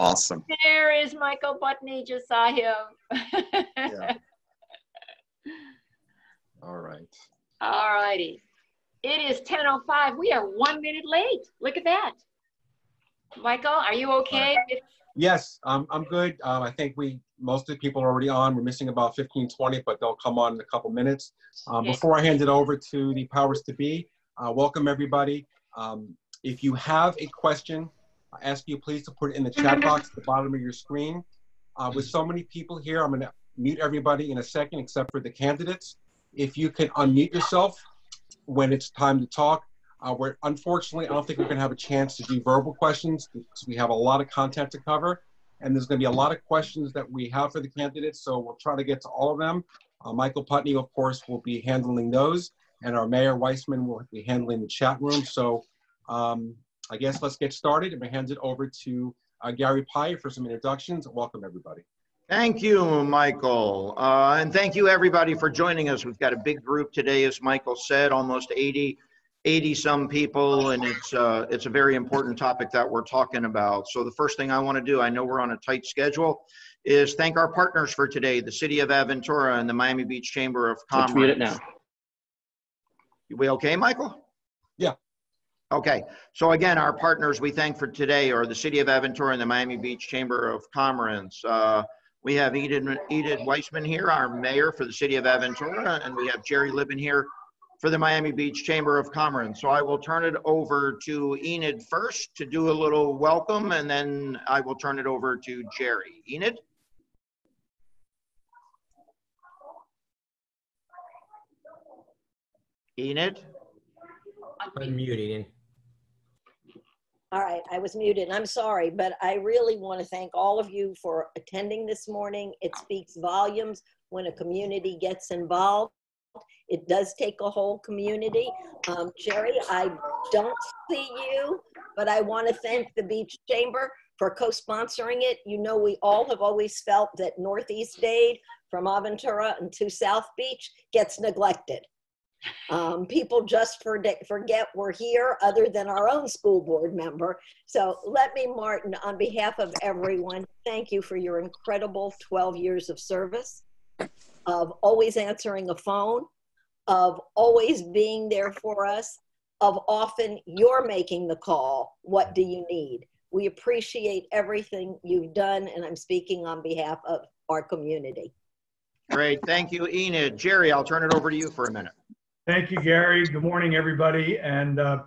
Awesome. There is Michael Putney, just saw him. Yeah. All right. All righty. It is 10:05. We are one minute late. Look at that. Michael, are you okay? Yes, um, I'm good. Um, I think we, most of the people are already on. We're missing about 15, 20, but they'll come on in a couple minutes. Um, Okay. Before I hand it over to the powers to be, uh, welcome everybody. Um, If you have a question, I ask you please to put it in the chat box at the bottom of your screen. Uh, With so many people here, I'm gonna mute everybody in a second except for the candidates. If you can unmute yourself when it's time to talk. Uh, We're, unfortunately, I don't think we're gonna have a chance to do verbal questions because we have a lot of content to cover. And there's going to be a lot of questions that we have for the candidates, so we'll try to get to all of them. Uh, Michael Putney, of course, will be handling those, and our Mayor Weisman will be handling the chat room. So um, I guess let's get started. I'm going to hand it over to uh, Gary Pye for some introductions. Welcome, everybody. Thank you, Michael. Uh, and thank you, everybody, for joining us. We've got a big group today, as Michael said, almost 80, 80 some people, and it's, uh, it's a very important topic that we're talking about. So the first thing I want to do, I know we're on a tight schedule, is thank our partners for today, the City of Aventura and the Miami Beach Chamber of Let's Commerce. mute it now. We okay, Michael? Okay, so again, our partners we thank for today are the City of Aventura and the Miami Beach Chamber of Commerce. Uh, we have Edith, Edith Weisman here, our mayor for the City of Aventura, and we have Jerry Libbin here for the Miami Beach Chamber of Commerce. So I will turn it over to Enid first to do a little welcome, and then I will turn it over to Jerry. Enid? Enid? Unmuting. All right, I was muted. I'm sorry, but I really want to thank all of you for attending this morning. It speaks volumes when a community gets involved. It does take a whole community. Um, Jerry, I don't see you, but I want to thank the Beach Chamber for co-sponsoring it. You know, we all have always felt that Northeast Dade from Aventura and to South Beach gets neglected. Um, people just forget, forget we're here other than our own school board member. So let me, Martin, on behalf of everyone, thank you for your incredible 12 years of service, of always answering a phone, of always being there for us, of often you're making the call. What do you need? We appreciate everything you've done, and I'm speaking on behalf of our community. Great, thank you, Enid. Jerry, I'll turn it over to you for a minute. Thank you, Gary. Good morning, everybody. And uh,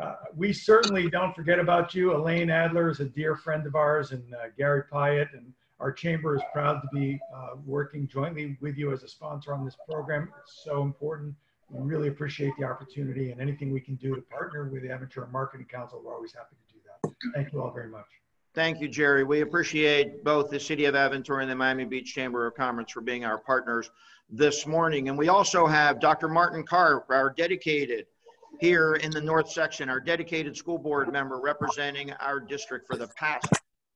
uh, we certainly don't forget about you. Elaine Adler is a dear friend of ours, and uh, Gary Pyatt. And our chamber is proud to be uh, working jointly with you as a sponsor on this program. It's so important. We really appreciate the opportunity, and anything we can do to partner with the Aventura Marketing Council, we're always happy to do that. Thank you all very much. Thank you, Jerry. We appreciate both the City of Aventura and the Miami Beach Chamber of Commerce for being our partners this morning. And we also have Dr. Martin Karp, our dedicated here in the North Section, our dedicated school board member representing our district for the past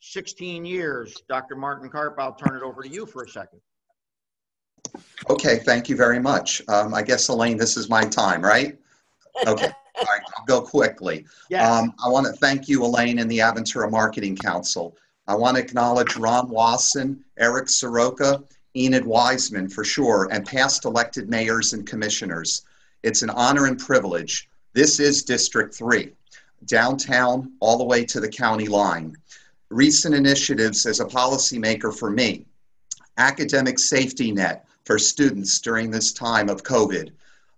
16 years. Dr. Martin Karp, I'll turn it over to you for a second. Okay, thank you very much. Um, I guess Elaine, this is my time, right? Okay, all right, I'll go quickly. Yes, Um, I want to thank you, Elaine, and the Aventura Marketing Council. I want to acknowledge Ron Wasson, Eric Soroka, Enid Weisman for sure, and past elected mayors and commissioners. It's an honor and privilege. This is District 3, downtown all the way to the county line. Recent initiatives as a policymaker for me, academic safety net for students during this time of COVID.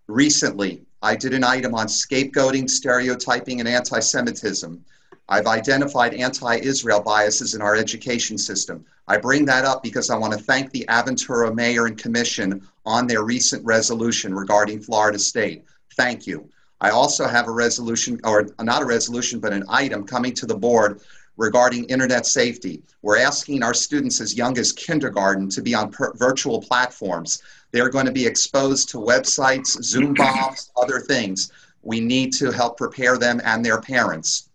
Recently, I did an item on scapegoating, stereotyping, and anti Semitism. I've identified anti Israel biases in our education system. I bring that up because I want to thank the Aventura Mayor and Commission on their recent resolution regarding Florida State. Thank you. I also have a resolution, or not a resolution, but an item coming to the board regarding internet safety. We're asking our students as young as kindergarten to be on per- virtual platforms. They're going to be exposed to websites, Zoom bombs, other things. We need to help prepare them and their parents.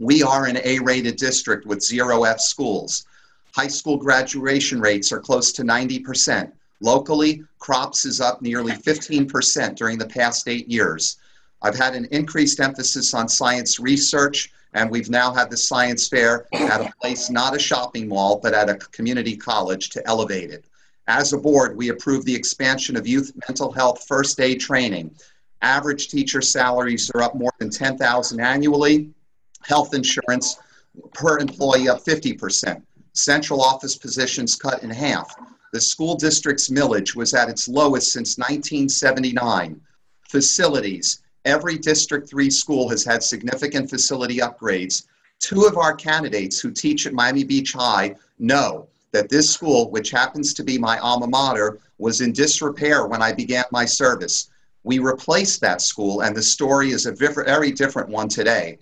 We are an A rated district with zero F schools. High school graduation rates are close to 90%. Locally, crops is up nearly 15% during the past eight years. I've had an increased emphasis on science research, and we've now had the science fair at a place, not a shopping mall, but at a community college to elevate it. As a board, we approved the expansion of youth mental health first aid training. Average teacher salaries are up more than 10,000 annually. Health insurance per employee up 50%. Central office positions cut in half. The school district's millage was at its lowest since 1979. Facilities. Every District 3 school has had significant facility upgrades. Two of our candidates who teach at Miami Beach High know that this school, which happens to be my alma mater, was in disrepair when I began my service. We replaced that school, and the story is a very different one today.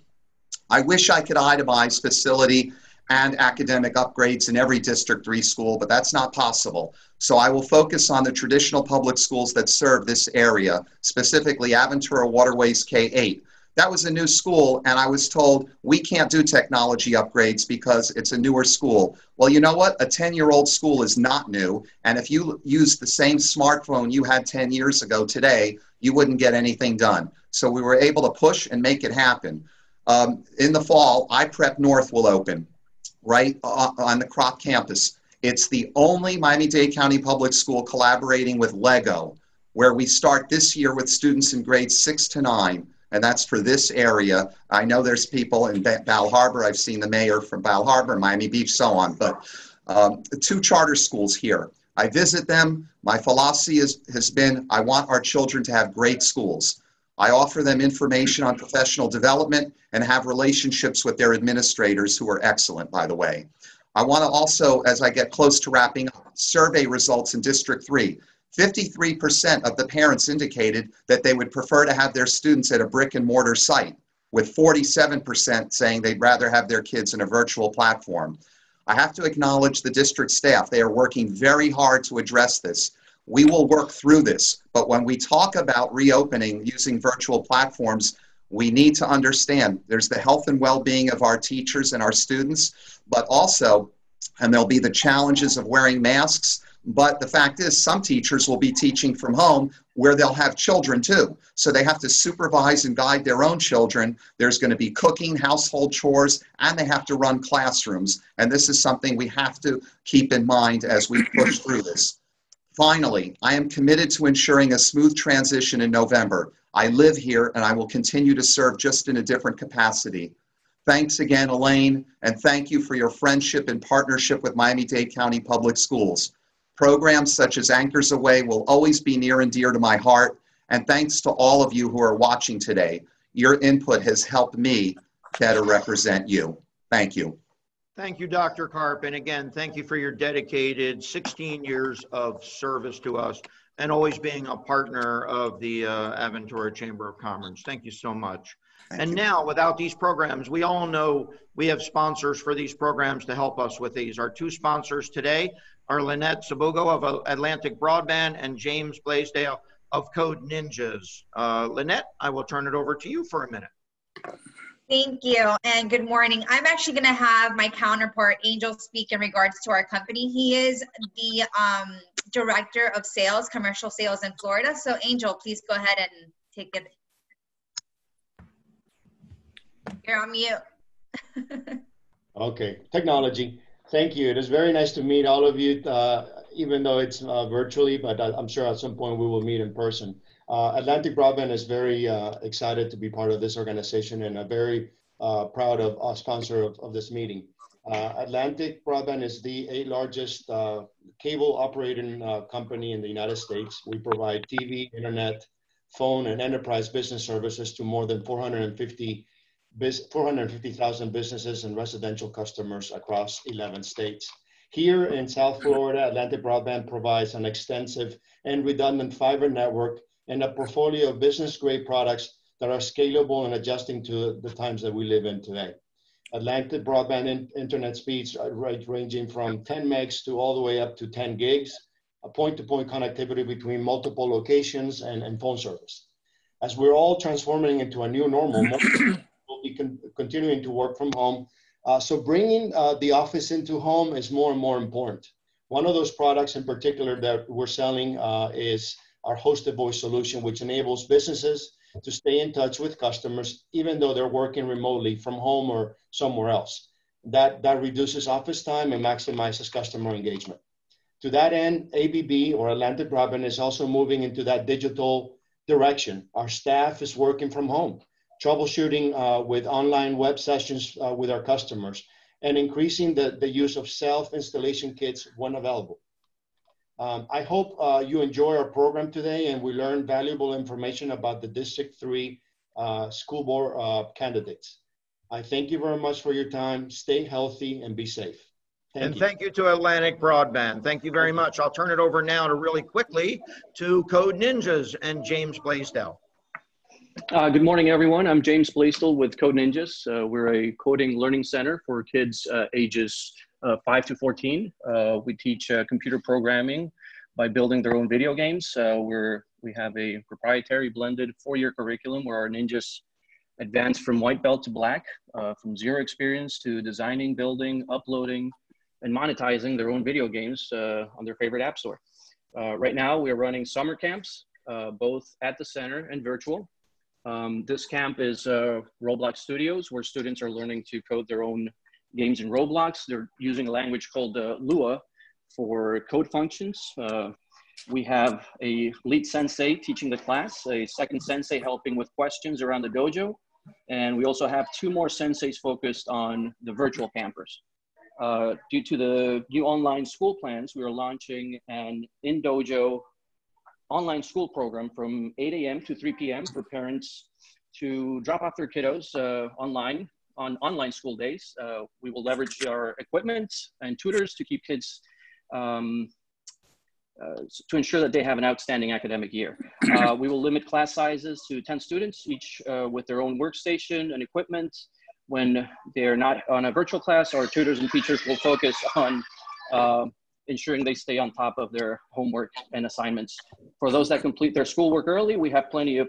I wish I could itemize facility and academic upgrades in every District 3 school, but that's not possible. So I will focus on the traditional public schools that serve this area, specifically Aventura Waterways K-8. That was a new school, and I was told we can't do technology upgrades because it's a newer school. Well, you know what? A 10 year old school is not new, and if you use the same smartphone you had 10 years ago today, you wouldn't get anything done. So we were able to push and make it happen. Um, in the fall, iPrep North will open right uh, on the Krop campus. It's the only Miami-Dade County Public School collaborating with LEGO, where we start this year with students in grades six to nine, and that's for this area. I know there's people in Bal Harbour. I've seen the mayor from Bal Harbour, Miami Beach, so on, but um, two charter schools here. I visit them. My philosophy is, has been I want our children to have great schools. I offer them information on professional development and have relationships with their administrators who are excellent, by the way. I want to also, as I get close to wrapping up, survey results in District 3. 53% of the parents indicated that they would prefer to have their students at a brick and mortar site, with 47% saying they'd rather have their kids in a virtual platform. I have to acknowledge the district staff. They are working very hard to address this. We will work through this. But when we talk about reopening using virtual platforms, we need to understand there's the health and well-being of our teachers and our students, but also, and there'll be the challenges of wearing masks, but the fact is some teachers will be teaching from home where they'll have children too. So they have to supervise and guide their own children. There's going to be cooking, household chores, and they have to run classrooms. And this is something we have to keep in mind as we push through this. Finally, I am committed to ensuring a smooth transition in November. I live here and I will continue to serve just in a different capacity. Thanks again, Elaine, and thank you for your friendship and partnership with Miami-Dade County Public Schools. Programs such as Anchors Away will always be near and dear to my heart, and thanks to all of you who are watching today. Your input has helped me better represent you. Thank you. Thank you, Dr. Karp. And again, thank you for your dedicated 16 years of service to us and always being a partner of the uh, Aventura Chamber of Commerce. Thank you so much. Thank and you. now, without these programs, we all know we have sponsors for these programs to help us with these. Our two sponsors today are Lynette Sabugo of Atlantic Broadband and James Blaisdell of Code Ninjas. Uh, Lynette, I will turn it over to you for a minute. Thank you and good morning. I'm actually going to have my counterpart Angel speak in regards to our company. He is the um, director of sales, commercial sales in Florida. So Angel, please go ahead and take it. You're on mute. okay, technology. Thank you. It is very nice to meet all of you, uh, even though it's uh, virtually, but I'm sure at some point we will meet in person. Uh, Atlantic Broadband is very uh, excited to be part of this organization and I'm very uh, proud of a sponsor of, of this meeting. Uh, Atlantic Broadband is the eighth largest uh, cable operating uh, company in the United States. We provide TV, internet, phone, and enterprise business services to more than 450 450,000 businesses and residential customers across 11 states. Here in South Florida, Atlantic Broadband provides an extensive and redundant fiber network and a portfolio of business grade products that are scalable and adjusting to the times that we live in today. Atlantic broadband in, internet speeds ranging from 10 megs to all the way up to 10 gigs, a point-to-point connectivity between multiple locations and, and phone service. As we're all transforming into a new normal, we'll be con continuing to work from home. Uh, so bringing uh, the office into home is more and more important. One of those products in particular that we're selling uh, is our hosted voice solution, which enables businesses to stay in touch with customers, even though they're working remotely from home or somewhere else. That, that reduces office time and maximizes customer engagement. To that end, ABB or Atlantic Broadband is also moving into that digital direction. Our staff is working from home, troubleshooting uh, with online web sessions uh, with our customers, and increasing the, the use of self-installation kits when available. Um, I hope uh, you enjoy our program today and we learn valuable information about the District 3 uh, school board uh, candidates. I thank you very much for your time. Stay healthy and be safe. Thank and you. thank you to Atlantic Broadband. Thank you very much. I'll turn it over now to really quickly to Code Ninjas and James Blaisdell. Uh, good morning, everyone. I'm James Blaisdell with Code Ninjas. Uh, we're a coding learning center for kids uh, ages uh, 5 to 14. Uh, we teach uh, computer programming by building their own video games. we're, we have a proprietary blended four-year curriculum where our ninjas advance from white belt to black, from zero experience to designing, building, uploading, and monetizing their own video games on their favorite app store. right now, we're running summer camps, both at the center and virtual. Um, this camp is uh, Roblox Studios, where students are learning to code their own games in Roblox. They're using a language called uh, Lua for code functions. Uh, we have a lead sensei teaching the class, a second sensei helping with questions around the dojo, and we also have two more senseis focused on the virtual campers. Uh, due to the new online school plans, we are launching an in-dojo online school program from 8 a.m. to 3 p.m. for parents to drop off their kiddos uh, online on online school days. Uh, we will leverage our equipment and tutors to keep kids um, uh, to ensure that they have an outstanding academic year. Uh, we will limit class sizes to 10 students, each uh, with their own workstation and equipment. When they're not on a virtual class, our tutors and teachers will focus on uh, ensuring they stay on top of their homework and assignments. For those that complete their schoolwork early, we have plenty of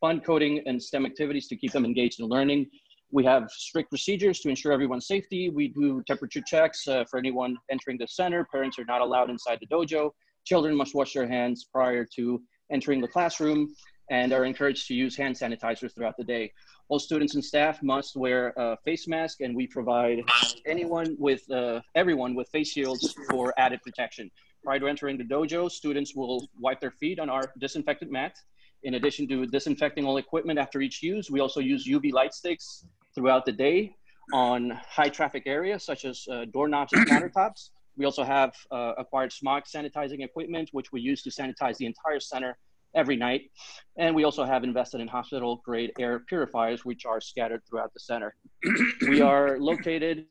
fun coding and STEM activities to keep them engaged in learning. We have strict procedures to ensure everyone's safety. We do temperature checks uh, for anyone entering the center. Parents are not allowed inside the dojo. Children must wash their hands prior to entering the classroom and are encouraged to use hand sanitizers throughout the day. All students and staff must wear a face mask and we provide anyone with, uh, everyone with face shields for added protection. Prior to entering the dojo, students will wipe their feet on our disinfected mat. In addition to disinfecting all equipment after each use, we also use UV light sticks throughout the day on high traffic areas such as uh, doorknobs and countertops. We also have uh, acquired smog sanitizing equipment, which we use to sanitize the entire center every night. And we also have invested in hospital grade air purifiers, which are scattered throughout the center. we are located.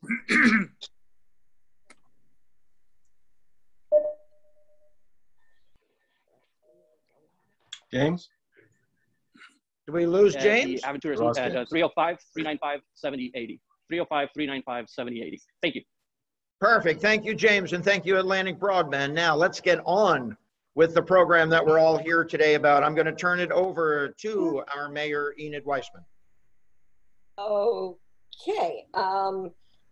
James? Did we lose James? The Aventuras at uh, 305 395 7080. 305 395 7080. Thank you. Perfect. Thank you, James, and thank you, Atlantic Broadband. Now let's get on with the program that we're all here today about. I'm going to turn it over to our Mayor, Enid Weisman. Okay. Um,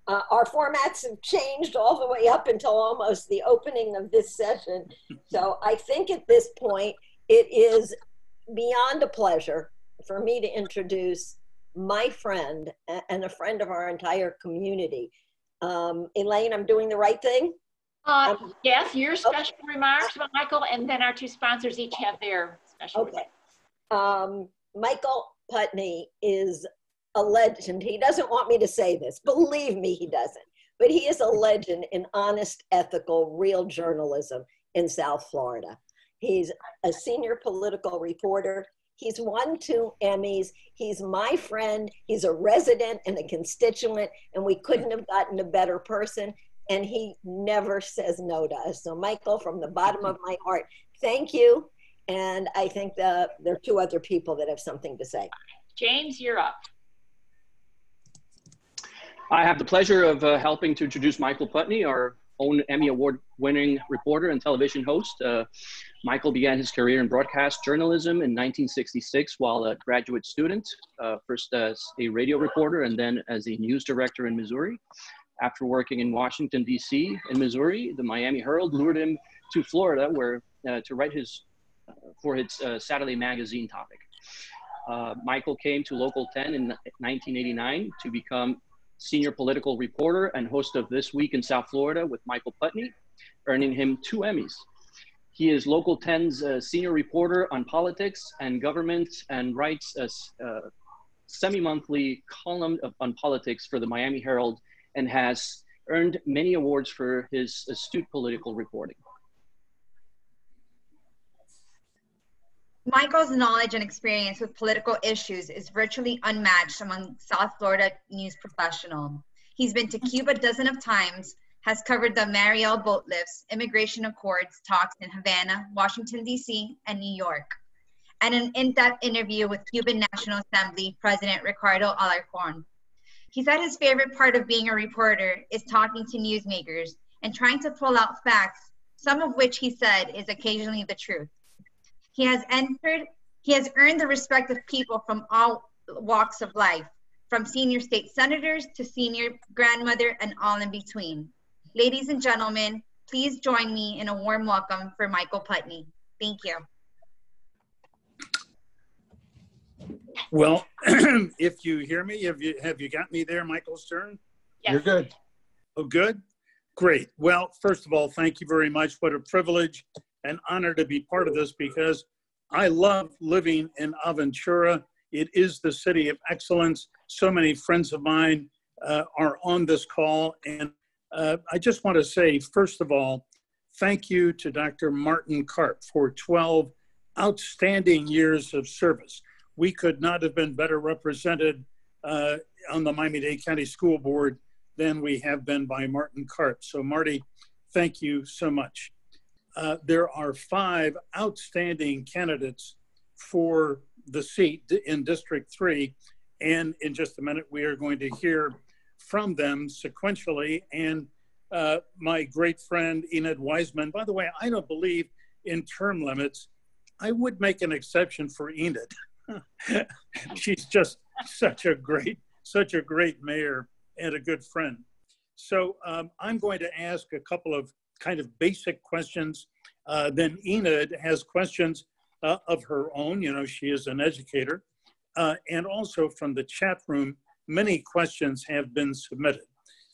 uh, our formats have changed all the way up until almost the opening of this session. So I think at this point, it is beyond a pleasure for me to introduce my friend and a friend of our entire community. Um, Elaine, I'm doing the right thing? Uh, um, yes, your special okay. remarks, Michael, and then our two sponsors each have their special Okay. Um, Michael Putney is a legend. He doesn't want me to say this. Believe me, he doesn't. But he is a legend in honest, ethical, real journalism in South Florida. He's a senior political reporter. He's won two Emmys. He's my friend. He's a resident and a constituent, and we couldn't have gotten a better person. And he never says no to us. So, Michael, from the bottom of my heart, thank you. And I think the, there are two other people that have something to say. James, you're up. I have the pleasure of uh, helping to introduce Michael Putney, our own Emmy Award winning reporter and television host. Uh, Michael began his career in broadcast journalism in 1966 while a graduate student, uh, first as a radio reporter and then as a news director in Missouri. After working in Washington, D.C. and Missouri, the Miami Herald lured him to Florida where, uh, to write his, uh, for its uh, Saturday magazine topic. Uh, Michael came to Local 10 in 1989 to become senior political reporter and host of This Week in South Florida with Michael Putney, earning him two Emmys. He is Local 10's uh, senior reporter on politics and government and writes a uh, semi-monthly column of, on politics for the Miami Herald and has earned many awards for his astute political reporting. Michael's knowledge and experience with political issues is virtually unmatched among South Florida news professionals. He's been to Cuba a dozen of times, has covered the Mariel boat lifts, immigration accords talks in Havana, Washington, D.C., and New York, and an in-depth interview with Cuban National Assembly President Ricardo Alarcon. He said his favorite part of being a reporter is talking to newsmakers and trying to pull out facts, some of which he said is occasionally the truth. He has entered, he has earned the respect of people from all walks of life, from senior state senators to senior grandmother and all in between. Ladies and gentlemen, please join me in a warm welcome for Michael Putney. Thank you. Well, if you hear me, have you have you got me there, Michael Stern? Yes. You're good. Oh, good. Great. Well, first of all, thank you very much. What a privilege and honor to be part of this because I love living in Aventura. It is the city of excellence. So many friends of mine uh, are on this call. And uh, I just want to say, first of all, thank you to Dr. Martin Karp for 12 outstanding years of service. We could not have been better represented uh, on the Miami-Dade County School Board than we have been by Martin Karp. So Marty, thank you so much. Uh, there are five outstanding candidates for the seat in District 3. And in just a minute, we are going to hear from them sequentially. And uh, my great friend Enid Weisman, by the way, I don't believe in term limits. I would make an exception for Enid. She's just such a great, such a great mayor and a good friend. So um, I'm going to ask a couple of kind of basic questions. Uh, then Enid has questions uh, of her own. You know, she is an educator. Uh, and also from the chat room, many questions have been submitted.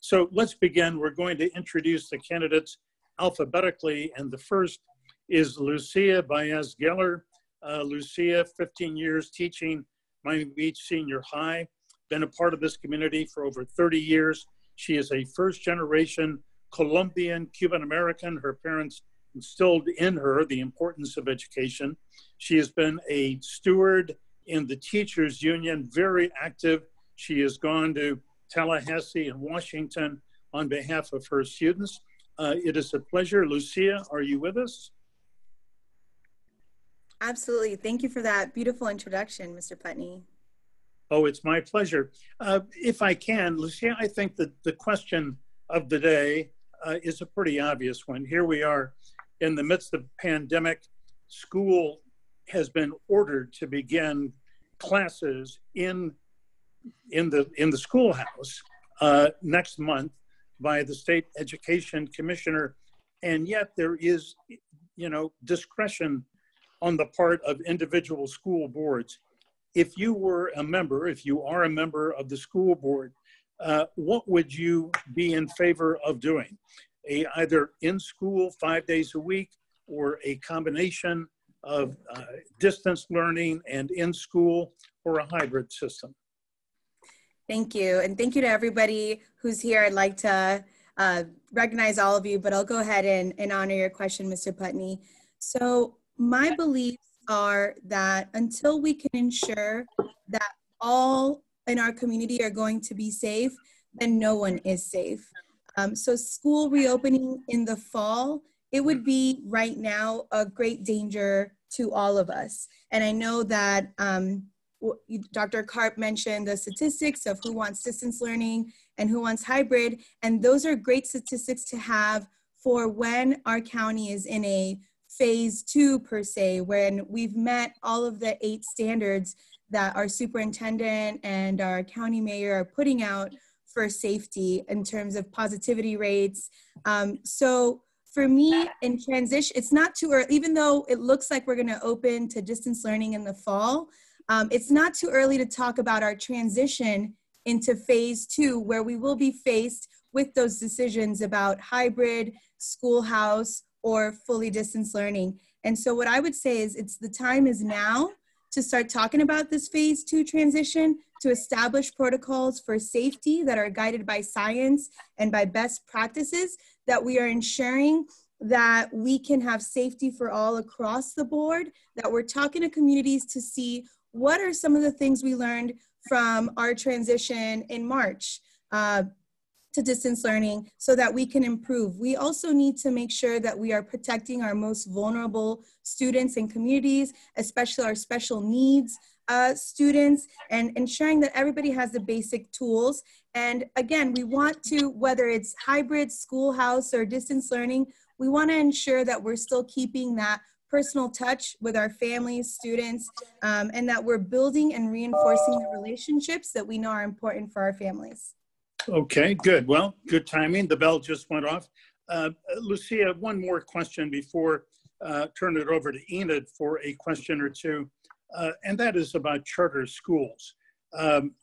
So let's begin. We're going to introduce the candidates alphabetically. And the first is Lucia Baez Geller. Uh, Lucia, 15 years teaching Miami Beach Senior High, been a part of this community for over 30 years. She is a first generation Colombian Cuban American. Her parents instilled in her the importance of education. She has been a steward in the teachers union, very active. She has gone to Tallahassee and Washington on behalf of her students. Uh, it is a pleasure. Lucia, are you with us? Absolutely. Thank you for that beautiful introduction, Mr. Putney. Oh, it's my pleasure. Uh, if I can, Lucia, I think that the question of the day uh, is a pretty obvious one. Here we are in the midst of pandemic. School has been ordered to begin classes in in the in the schoolhouse uh, next month by the state education commissioner, and yet there is, you know, discretion on the part of individual school boards. If you were a member, if you are a member of the school board, uh, what would you be in favor of doing? A, either in school five days a week or a combination of uh, distance learning and in school or a hybrid system? Thank you. And thank you to everybody who's here. I'd like to uh, recognize all of you, but I'll go ahead and, and honor your question, Mr. Putney. So my beliefs are that until we can ensure that all in our community are going to be safe, then no one is safe. Um, so school reopening in the fall, it would be right now a great danger to all of us. And I know that um, Dr. Karp mentioned the statistics of who wants distance learning and who wants hybrid. And those are great statistics to have for when our county is in a phase two per se, when we've met all of the eight standards that our superintendent and our county mayor are putting out for safety in terms of positivity rates. Um, so for me in transition, it's not too early, even though it looks like we're gonna open to distance learning in the fall, um, it's not too early to talk about our transition into phase two, where we will be faced with those decisions about hybrid, schoolhouse, or fully distance learning. And so what I would say is it's the time is now to start talking about this phase two transition, to establish protocols for safety that are guided by science and by best practices, that we are ensuring that we can have safety for all across the board, that we're talking to communities to see what are some of the things we learned from our transition in March. Uh, to distance learning so that we can improve. We also need to make sure that we are protecting our most vulnerable students and communities, especially our special needs uh, students, and ensuring that everybody has the basic tools. And again, we want to, whether it's hybrid, schoolhouse, or distance learning, we want to ensure that we're still keeping that personal touch with our families, students, um, and that we're building and reinforcing the relationships that we know are important for our families. Okay, good. Well, good timing. The bell just went off. Uh, Lucia, one more question before uh, turn it over to Enid for a question or two, uh, and that is about charter schools. Um,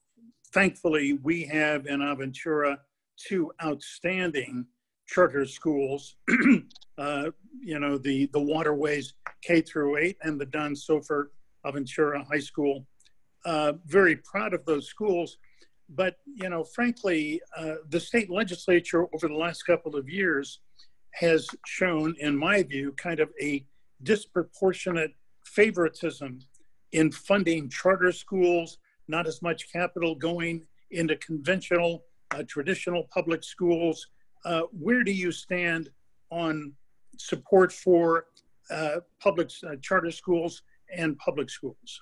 thankfully, we have in Aventura two outstanding charter schools. uh, you know, the the Waterways K through eight and the Don Soffer Aventura High School. Uh, very proud of those schools but, you know, frankly, uh, the state legislature over the last couple of years has shown, in my view, kind of a disproportionate favoritism in funding charter schools, not as much capital going into conventional, uh, traditional public schools. Uh, where do you stand on support for uh, public uh, charter schools and public schools?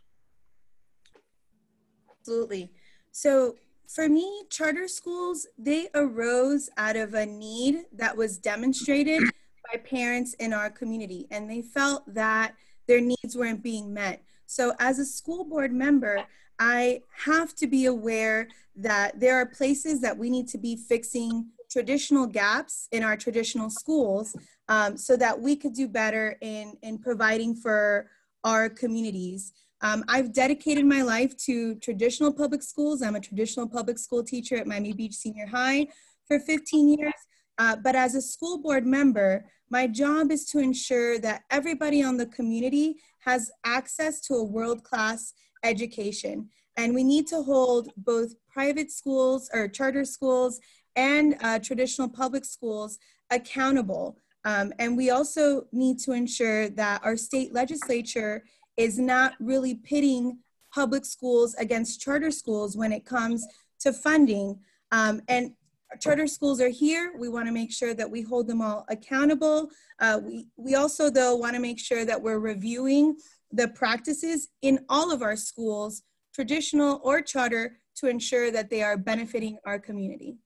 Absolutely. So for me, charter schools, they arose out of a need that was demonstrated by parents in our community, and they felt that their needs weren't being met. So, as a school board member, I have to be aware that there are places that we need to be fixing traditional gaps in our traditional schools um, so that we could do better in, in providing for our communities. Um, I've dedicated my life to traditional public schools. I'm a traditional public school teacher at Miami Beach Senior High for 15 years. Uh, but as a school board member, my job is to ensure that everybody on the community has access to a world-class education. And we need to hold both private schools or charter schools and uh, traditional public schools accountable. Um, and we also need to ensure that our state legislature is not really pitting public schools against charter schools when it comes to funding. Um, and charter schools are here. We want to make sure that we hold them all accountable. Uh, we, we also, though, want to make sure that we're reviewing the practices in all of our schools, traditional or charter, to ensure that they are benefiting our community.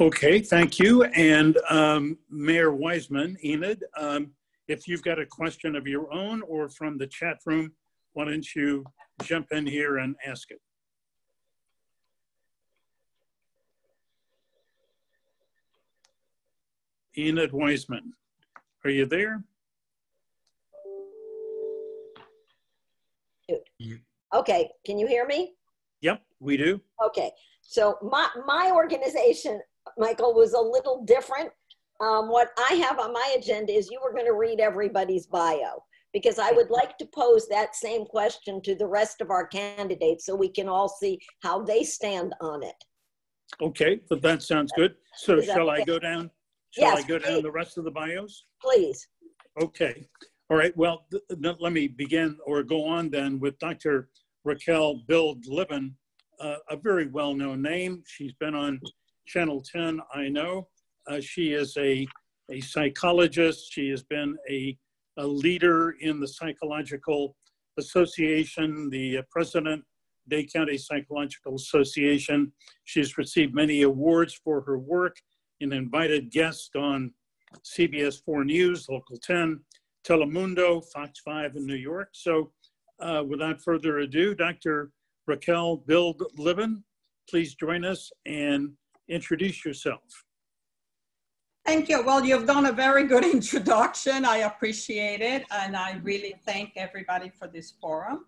Okay, thank you. And um, Mayor Weisman, Enid, um, if you've got a question of your own or from the chat room, why don't you jump in here and ask it? Enid Weisman, are you there? Okay, can you hear me? Yep, we do. Okay, so my, my organization, Michael, was a little different um, what I have on my agenda is you were going to read everybody's bio because I would like to pose that same question to the rest of our candidates so we can all see how they stand on it. Okay, but that sounds good. So shall? I go down? Shall Yes, I go down please. the rest of the bios? Please. Okay. All right. Well, let me begin or go on then with Dr. Raquel Bild Libbin, uh, a very well-known name. She's been on Channel 10, I know. Uh, she is a, a psychologist. She has been a, a leader in the Psychological Association, the uh, president, Dade County Psychological Association. She's received many awards for her work, an invited guest on CBS 4 News, Local 10, Telemundo, Fox 5 in New York. So uh, without further ado, Dr. Raquel Bild Libbin, please join us and introduce yourself. Thank you. Well, you've done a very good introduction. I appreciate it. And I really thank everybody for this forum.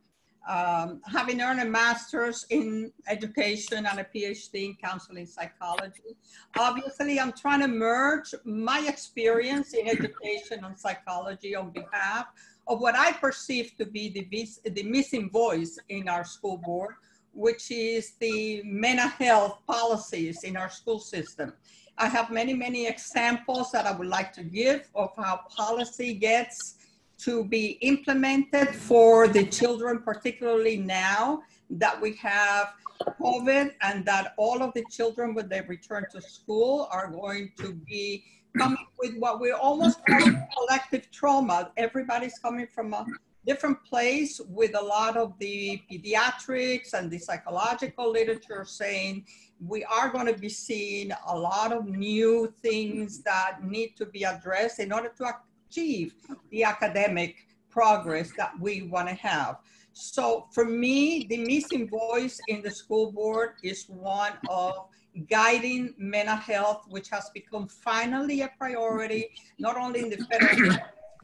um, having earned a master's in education and a PhD in counseling psychology. Obviously, I'm trying to merge my experience in education and psychology on behalf of what I perceive to be the, the missing voice in our school board, which is the mental health policies in our school system. I have many, many examples that I would like to give of how policy gets to be implemented for the children, particularly now that we have COVID and that all of the children when they return to school are going to be coming with what we almost call collective trauma. Everybody's coming from a different place with a lot of the pediatrics and the psychological literature saying we are going to be seeing a lot of new things that need to be addressed in order to achieve the academic progress that we want to have. So for me, the missing voice in the school board is one of guiding mental health, which has become finally a priority, not only in the federal,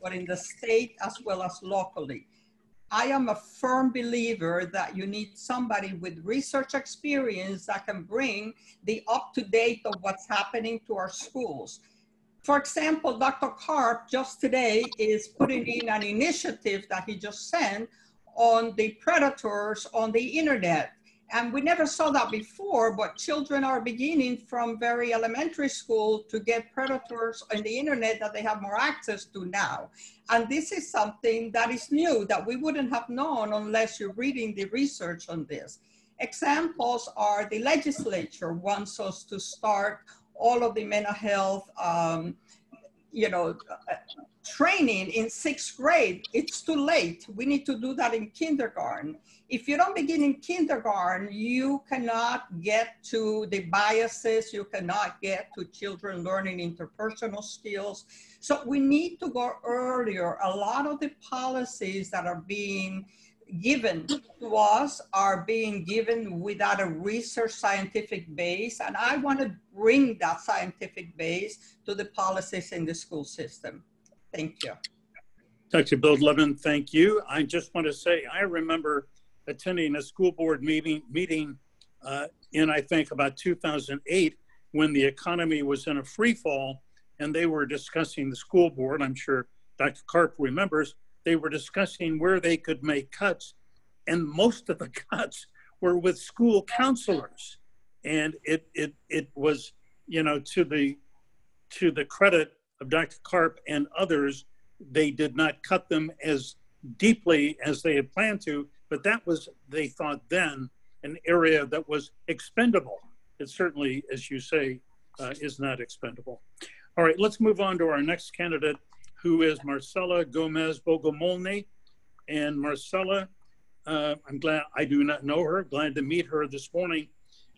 but in the state as well as locally. I am a firm believer that you need somebody with research experience that can bring the up to date of what's happening to our schools. For example, Dr. Karp just today is putting in an initiative that he just sent on the predators on the internet. And we never saw that before, but children are beginning from very elementary school to get predators on the internet that they have more access to now. And this is something that is new that we wouldn't have known unless you're reading the research on this. Examples are the legislature wants us to start all of the mental health, um, you know, training in sixth grade, it's too late. We need to do that in kindergarten. If you don't begin in kindergarten, you cannot get to the biases, you cannot get to children learning interpersonal skills. So we need to go earlier. A lot of the policies that are being given to us are being given without a research scientific base. And I want to bring that scientific base to the policies in the school system. Thank you. Dr. Bill Levin, thank you. I just want to say I remember attending a school board meeting, meeting uh, in, I think, about 2008 when the economy was in a free fall and they were discussing the school board. I'm sure Dr. Karp remembers they were discussing where they could make cuts, and most of the cuts were with school counselors. And it it it was, you know, to the to the credit of Dr. Karp and others, they did not cut them as deeply as they had planned to, but that was, they thought then, an area that was expendable. It certainly, as you say, uh, is not expendable. All right, let's move on to our next candidate, who is Marcella Gomez Bogomolni. And Marcella, uh, I'm glad I do not know her, glad to meet her this morning.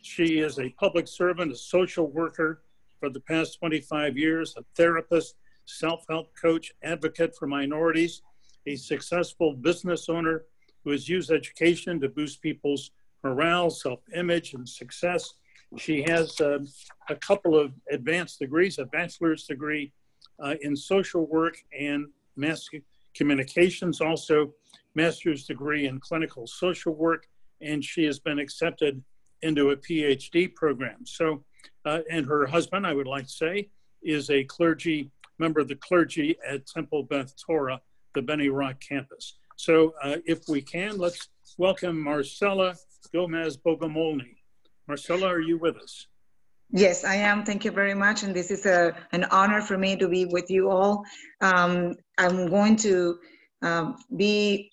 She is a public servant, a social worker for the past 25 years, a therapist, self help coach, advocate for minorities, a successful business owner who has used education to boost people's morale, self image, and success. She has uh, a couple of advanced degrees, a bachelor's degree uh, in social work and mass communications, also master's degree in clinical social work, and she has been accepted into a PhD program. So, uh, and her husband, I would like to say, is a clergy member of the clergy at Temple Beth Torah, the Benny Rok campus. So, uh, if we can, let's welcome Marcella Gomez Bogomolni. Marcella, are you with us? Yes, I am. Thank you very much. And this is a, an honor for me to be with you all. Um, I'm going to um, be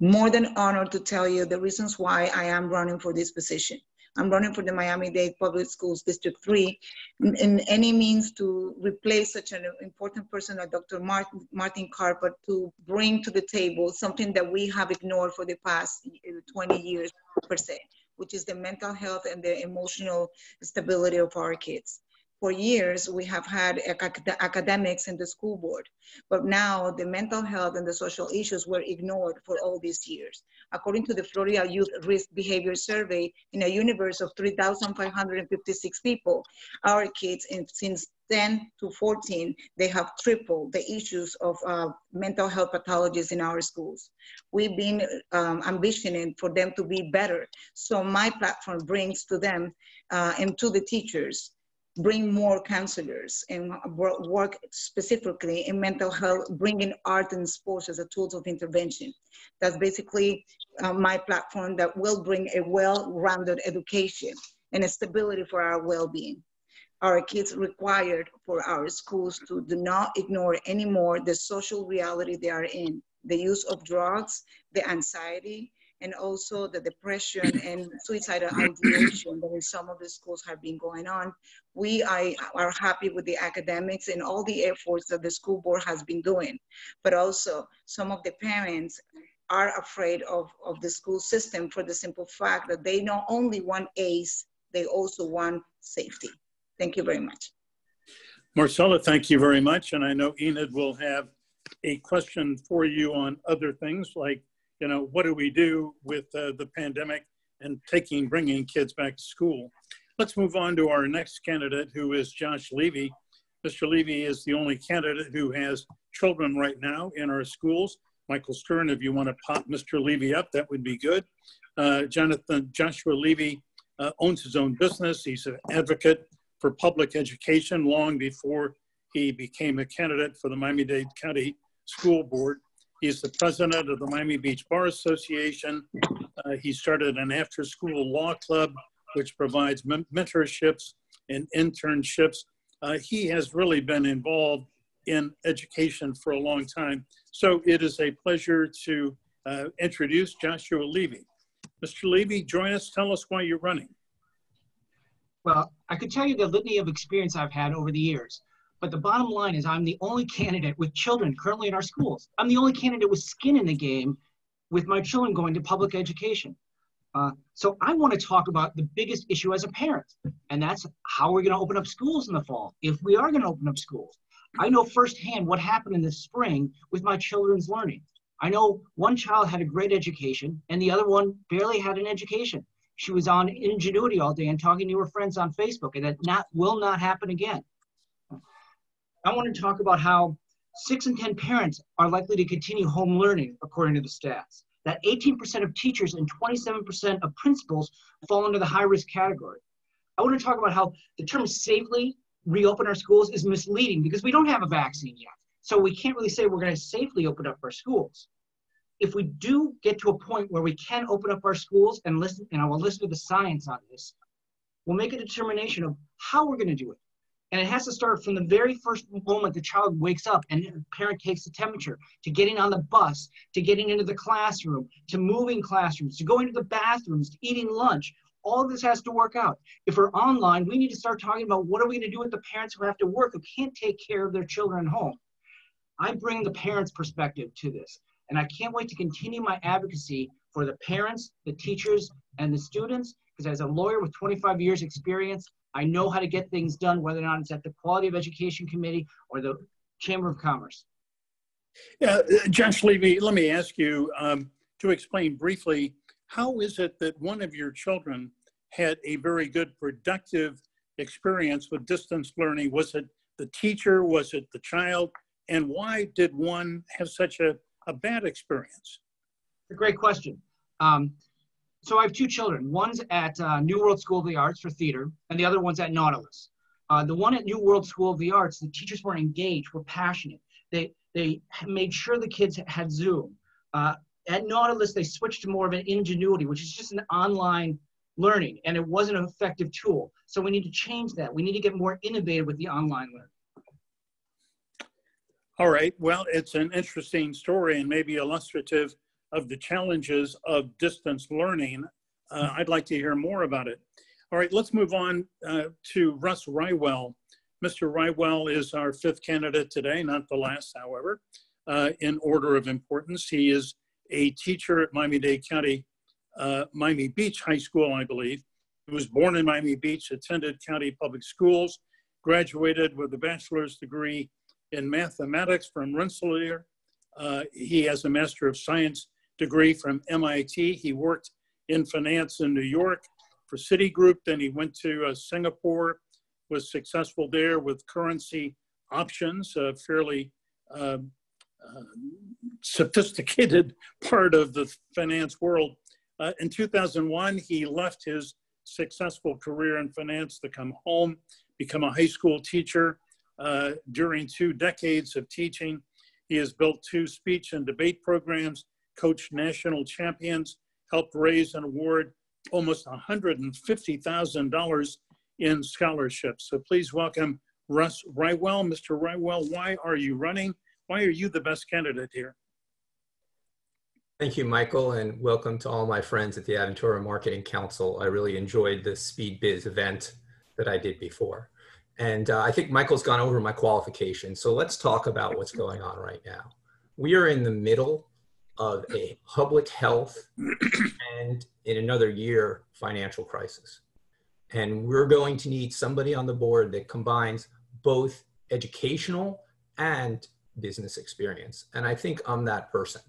more than honored to tell you the reasons why I am running for this position. I'm running for the Miami-Dade Public Schools District 3 in, in, any means to replace such an important person like Dr. Martin, Martin Carper to bring to the table something that we have ignored for the past uh, 20 years per se which is the mental health and the emotional stability of our kids. For years, we have had ac- academics in the school board, but now the mental health and the social issues were ignored for all these years. According to the Florida Youth Risk Behavior Survey, in a universe of 3,556 people, our kids in, since 10 to 14, they have tripled the issues of uh, mental health pathologies in our schools. We've been um, ambitioning for them to be better. So my platform brings to them uh, and to the teachers bring more counselors and work specifically in mental health, bringing art and sports as a tools of intervention. That's basically uh, my platform that will bring a well-rounded education and a stability for our well-being. Our kids required for our schools to do not ignore anymore the social reality they are in, the use of drugs, the anxiety, and also the depression and suicidal ideation that in some of the schools have been going on. We I, are happy with the academics and all the efforts that the school board has been doing, but also some of the parents are afraid of, of the school system for the simple fact that they not only want A's, they also want safety. Thank you very much. Marcella, thank you very much. And I know Enid will have a question for you on other things like you know, what do we do with uh, the pandemic and taking, bringing kids back to school? Let's move on to our next candidate, who is Josh Levy. Mr. Levy is the only candidate who has children right now in our schools. Michael Stern, if you want to pop Mr. Levy up, that would be good. Uh, Jonathan Joshua Levy uh, owns his own business. He's an advocate for public education long before he became a candidate for the Miami-Dade County School Board. He's the president of the Miami Beach Bar Association. Uh, he started an after school law club, which provides mentorships and internships. Uh, he has really been involved in education for a long time. So it is a pleasure to uh, introduce Joshua Levy. Mr. Levy, join us. Tell us why you're running. Well, I could tell you the litany of experience I've had over the years. But the bottom line is, I'm the only candidate with children currently in our schools. I'm the only candidate with skin in the game with my children going to public education. Uh, so I want to talk about the biggest issue as a parent, and that's how we're going to open up schools in the fall, if we are going to open up schools. I know firsthand what happened in the spring with my children's learning. I know one child had a great education, and the other one barely had an education. She was on Edgenuity all day and talking to her friends on Facebook, and that not, will not happen again. I want to talk about how six in 10 parents are likely to continue home learning, according to the stats. That 18% of teachers and 27% of principals fall into the high risk category. I want to talk about how the term safely reopen our schools is misleading because we don't have a vaccine yet. So we can't really say we're going to safely open up our schools. If we do get to a point where we can open up our schools and listen, and I will listen to the science on this, we'll make a determination of how we're going to do it. And it has to start from the very first moment the child wakes up and the parent takes the temperature, to getting on the bus, to getting into the classroom, to moving classrooms, to going to the bathrooms, to eating lunch. All this has to work out. If we're online, we need to start talking about what are we going to do with the parents who have to work, who can't take care of their children at home. I bring the parents' perspective to this. And I can't wait to continue my advocacy for the parents, the teachers, and the students, because as a lawyer with 25 years experience, I know how to get things done, whether or not it's at the Quality of Education Committee or the Chamber of Commerce. Yeah, uh, Josh Levy, let me ask you um, to explain briefly how is it that one of your children had a very good, productive experience with distance learning? Was it the teacher? Was it the child? And why did one have such a, a bad experience? It's a great question. Um, so I have two children. One's at uh, New World School of the Arts for theater, and the other one's at Nautilus. Uh, the one at New World School of the Arts, the teachers were engaged, were passionate. They they made sure the kids had Zoom. Uh, at Nautilus, they switched to more of an Edgenuity, which is just an online learning, and it wasn't an effective tool. So we need to change that. We need to get more innovative with the online learning. All right. Well, it's an interesting story and maybe illustrative of the challenges of distance learning. Uh, I'd like to hear more about it. All right, let's move on uh, to Russ Rywell. Mr. Rywell is our fifth candidate today, not the last, however, uh, in order of importance. He is a teacher at Miami-Dade County, uh, Miami Beach High School, I believe. He was born in Miami Beach, attended county public schools, graduated with a bachelor's degree in mathematics from Rensselaer. Uh, he has a Master of Science degree from MIT. He worked in finance in New York for Citigroup. Then he went to uh, Singapore, was successful there with currency options, a fairly uh, uh, sophisticated part of the finance world. Uh, in 2001, he left his successful career in finance to come home, become a high school teacher. Uh, during two decades of teaching, he has built two speech and debate programs, coached national champions, helped raise and award almost $150,000 in scholarships. So please welcome Russ Rywell. Mr. Rywell, why are you running? Why are you the best candidate here? Thank you, Michael, and welcome to all my friends at the Aventura Marketing Council. I really enjoyed the Speed Biz event that I did before. And uh, I think Michael's gone over my qualifications. So let's talk about what's going on right now. We are in the middle of a public health and in another year, financial crisis. And we're going to need somebody on the board that combines both educational and business experience. And I think I'm that person.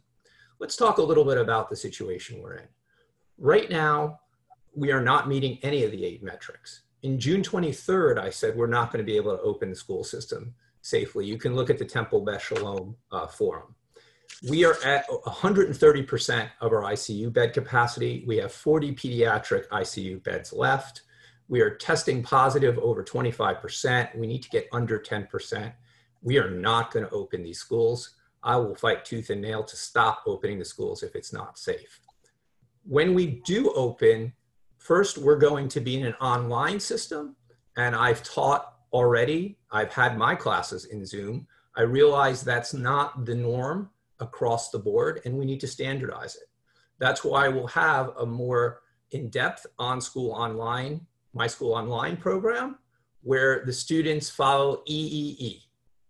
Let's talk a little bit about the situation we're in. Right now, we are not meeting any of the eight metrics. In June 23rd, I said we're not going to be able to open the school system safely. You can look at the Temple Beth Shalom uh, forum. We are at 130% of our ICU bed capacity. We have 40 pediatric ICU beds left. We are testing positive over 25%. We need to get under 10%. We are not going to open these schools. I will fight tooth and nail to stop opening the schools if it's not safe. When we do open, first we're going to be in an online system. And I've taught already, I've had my classes in Zoom. I realize that's not the norm across the board and we need to standardize it. That's why we'll have a more in-depth on-school online, my school online program where the students follow EEE,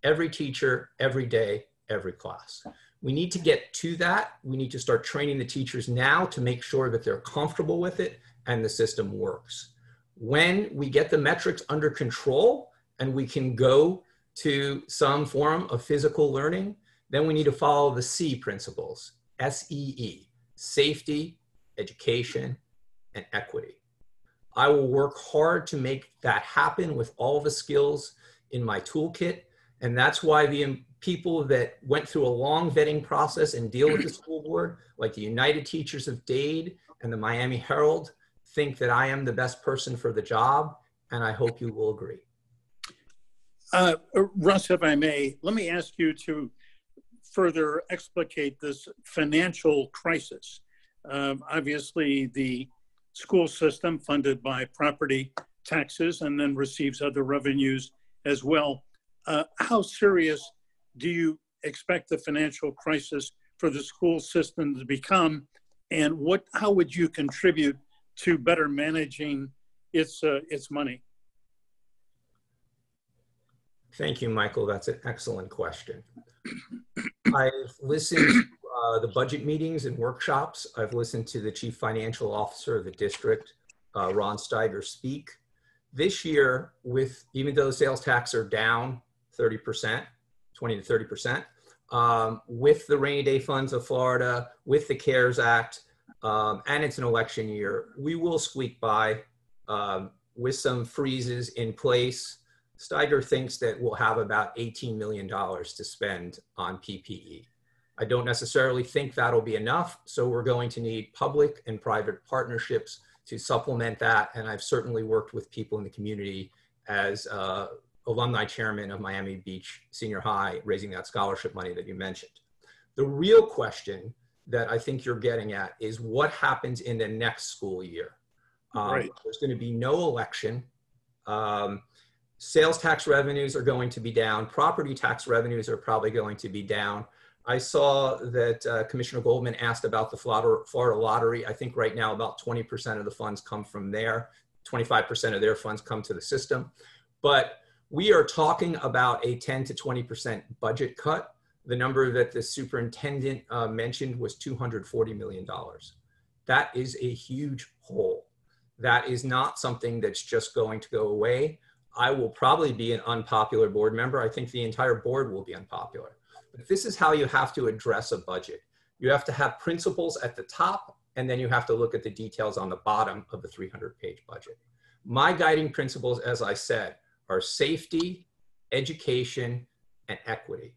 every teacher, every day, every class. We need to get to that. We need to start training the teachers now to make sure that they're comfortable with it and the system works. When we get the metrics under control and we can go to some form of physical learning, then we need to follow the C principles, S-E-E, safety, education, and equity. I will work hard to make that happen with all the skills in my toolkit. And that's why the people that went through a long vetting process and deal with the school board, like the United Teachers of Dade and the Miami Herald, think that I am the best person for the job. And I hope you will agree. Uh, Russ, if I may, let me ask you to further explicate this financial crisis. Um, obviously, the school system funded by property taxes and then receives other revenues as well. Uh, how serious do you expect the financial crisis for the school system to become? And what, how would you contribute to better managing its, uh, its money? Thank you, Michael. That's an excellent question. I've listened to uh, the budget meetings and workshops. I've listened to the chief financial officer of the district, uh, Ron Steiger, speak. This year, with even though the sales tax are down 30%, 20 to 30%, um, with the rainy day funds of Florida, with the CARES Act, um, and it's an election year, we will squeak by um, with some freezes in place Steiger thinks that we'll have about $18 million to spend on PPE. I don't necessarily think that'll be enough, so we're going to need public and private partnerships to supplement that. And I've certainly worked with people in the community as uh, alumni chairman of Miami Beach Senior High, raising that scholarship money that you mentioned. The real question that I think you're getting at is what happens in the next school year. Um, right. There's going to be no election. Um, Sales tax revenues are going to be down. Property tax revenues are probably going to be down. I saw that uh, Commissioner Goldman asked about the Florida lottery. I think right now about 20% of the funds come from there. 25% of their funds come to the system. But we are talking about a 10 to 20% budget cut. The number that the superintendent uh, mentioned was $240 million. That is a huge hole. That is not something that's just going to go away. I will probably be an unpopular board member. I think the entire board will be unpopular. But this is how you have to address a budget. You have to have principles at the top, and then you have to look at the details on the bottom of the 300 page budget. My guiding principles, as I said, are safety, education, and equity.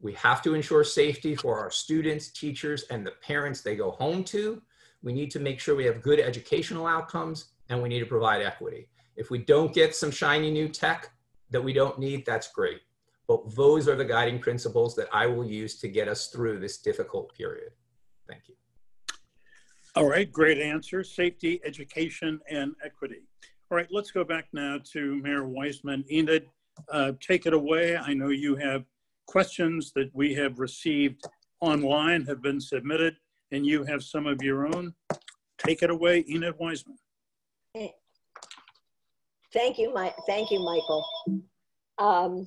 We have to ensure safety for our students, teachers, and the parents they go home to. We need to make sure we have good educational outcomes, and we need to provide equity. If we don't get some shiny new tech that we don't need, that's great. But those are the guiding principles that I will use to get us through this difficult period. Thank you. All right, great answer. Safety, education, and equity. All right, let's go back now to Mayor Weisman. Enid, uh, take it away. I know you have questions that we have received online have been submitted, and you have some of your own. Take it away, Enid Weisman. Thank you, Mike. Thank you, Michael. Um,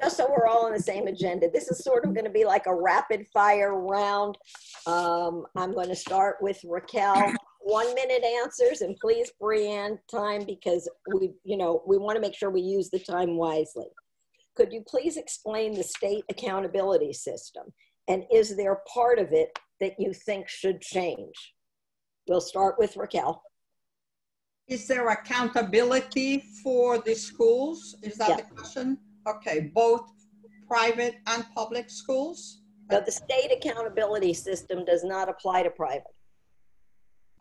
just so we're all on the same agenda, this is sort of going to be like a rapid fire round. Um, I'm going to start with Raquel. One minute answers, and please, Brianne, time because we, you know, we want to make sure we use the time wisely. Could you please explain the state accountability system? And is there part of it that you think should change? We'll start with Raquel. Is there accountability for the schools? Is that Yeah. the question? Okay, both private and public schools? No, the state accountability system does not apply to private.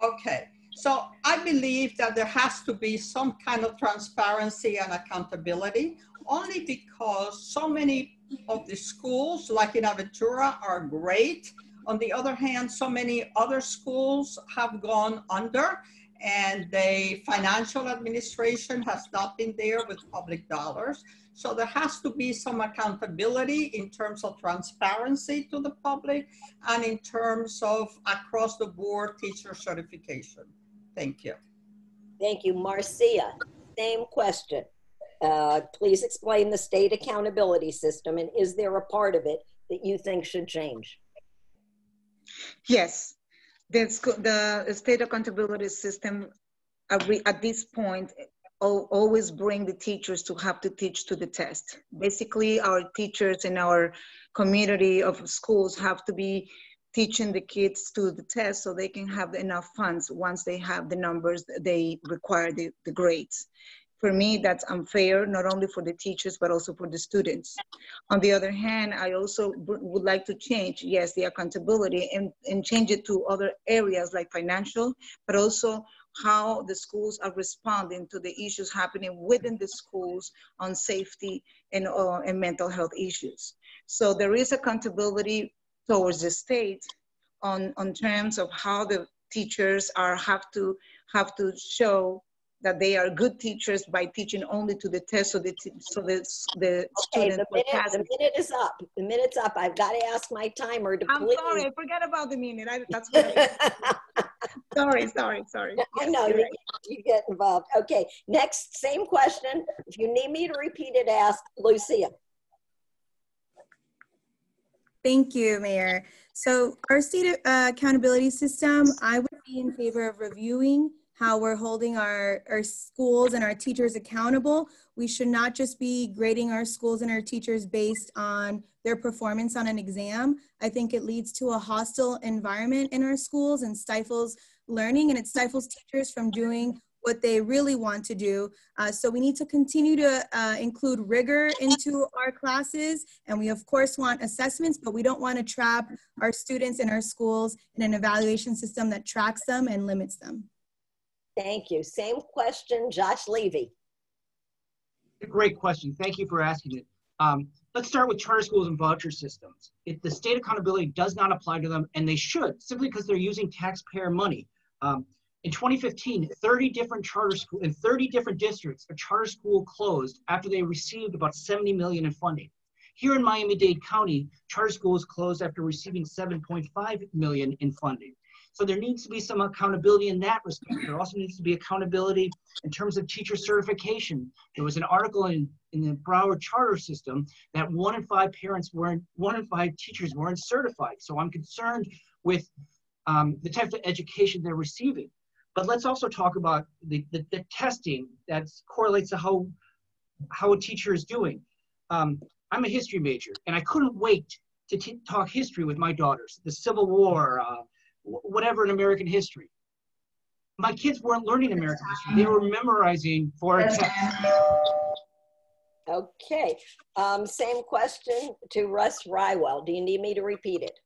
Okay, so I believe that there has to be some kind of transparency and accountability, only because so many of the schools, like in Aventura, are great. On the other hand, so many other schools have gone under and the financial administration has not been there with public dollars. So there has to be some accountability in terms of transparency to the public and in terms of across the board teacher certification. Thank you. Thank you. Marcia, same question. Uh, please explain the state accountability system and is there a part of it that you think should change? Yes, the, the state accountability system at this point always bring the teachers to have to teach to the test. Basically, our teachers in our community of schools have to be teaching the kids to the test so they can have enough funds once they have the numbers they require the, the grades. For me, that's unfair, not only for the teachers, but also for the students. On the other hand, I also would like to change, yes, the accountability and, and change it to other areas like financial, but also how the schools are responding to the issues happening within the schools on safety and, uh, and mental health issues. So there is accountability towards the state on, on terms of how the teachers are have to have to show that they are good teachers by teaching only to the test so the, t- so the, the Okay, students the minute, the minute is up. The minute's up. I've got to ask my timer to I'm please. sorry, I forgot about the minute. I, that's what I, sorry, sorry, sorry. I know, you're you, right. you get involved. Okay, next, same question. If you need me to repeat it, ask Lucia. Thank you, Mayor. So our state uh, accountability system, I would be in favor of reviewing how we're holding our, our schools and our teachers accountable. We should not just be grading our schools and our teachers based on their performance on an exam. I think it leads to a hostile environment in our schools and stifles learning and it stifles teachers from doing what they really want to do. Uh, so we need to continue to uh, include rigor into our classes. And we of course want assessments, but we don't want to trap our students and our schools in an evaluation system that tracks them and limits them. Thank you. Same question, Josh Levy. Great question. Thank you for asking it. Um, let's start with charter schools and voucher systems. If the state accountability does not apply to them, and they should, simply because they're using taxpayer money. Um, in 2015, 30 different charter school in 30 different districts, a charter school closed after they received about 70 million in funding. Here in Miami-Dade County, charter schools closed after receiving 7.5 million in funding. So there needs to be some accountability in that respect. There also needs to be accountability in terms of teacher certification. There was an article in, in the Broward charter system that one in five parents weren't, one in five teachers weren't certified. So I'm concerned with um, the type of education they're receiving. but let's also talk about the, the, the testing that correlates to how, how a teacher is doing. Um, I'm a history major, and I couldn't wait to talk history with my daughters, the Civil War, uh, whatever in American history. My kids weren't learning American history; they were memorizing for a test. Okay, um, same question to Russ Rywell. Do you need me to repeat it?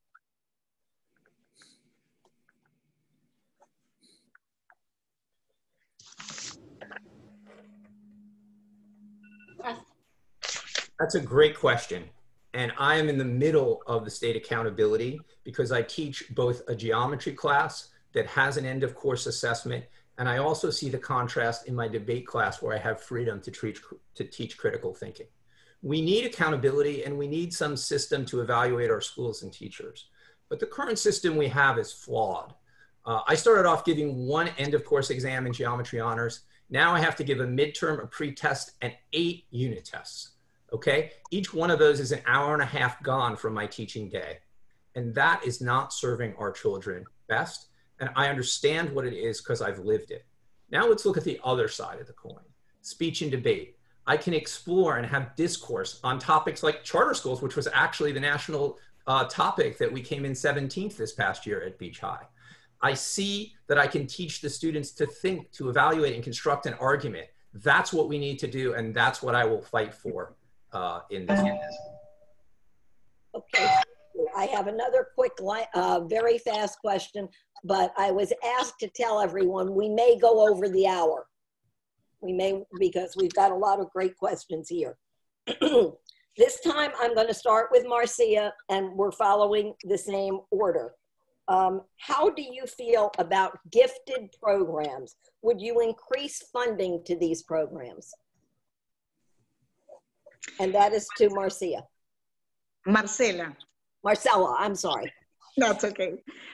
That's a great question. And I am in the middle of the state accountability because I teach both a geometry class that has an end of course assessment. And I also see the contrast in my debate class where I have freedom to teach, to teach critical thinking. We need accountability and we need some system to evaluate our schools and teachers. But the current system we have is flawed. Uh, I started off giving one end of course exam in geometry honors. Now I have to give a midterm, a pre-test, and eight unit tests. Okay. Each one of those is an hour and a half gone from my teaching day. And that is not serving our children best. And I understand what it is because I've lived it. Now let's look at the other side of the coin speech and debate. I can explore and have discourse on topics like charter schools, which was actually the national uh, topic that we came in 17th this past year at Beach High. I see that I can teach the students to think, to evaluate, and construct an argument. That's what we need to do, and that's what I will fight for uh, in this. Okay, I have another quick, uh, very fast question, but I was asked to tell everyone we may go over the hour. We may, because we've got a lot of great questions here. this time I'm going to start with Marcia, and we're following the same order. Um, how do you feel about gifted programs? Would you increase funding to these programs? And that is to Marcia. Marcela. Marcella, I'm sorry. That's okay.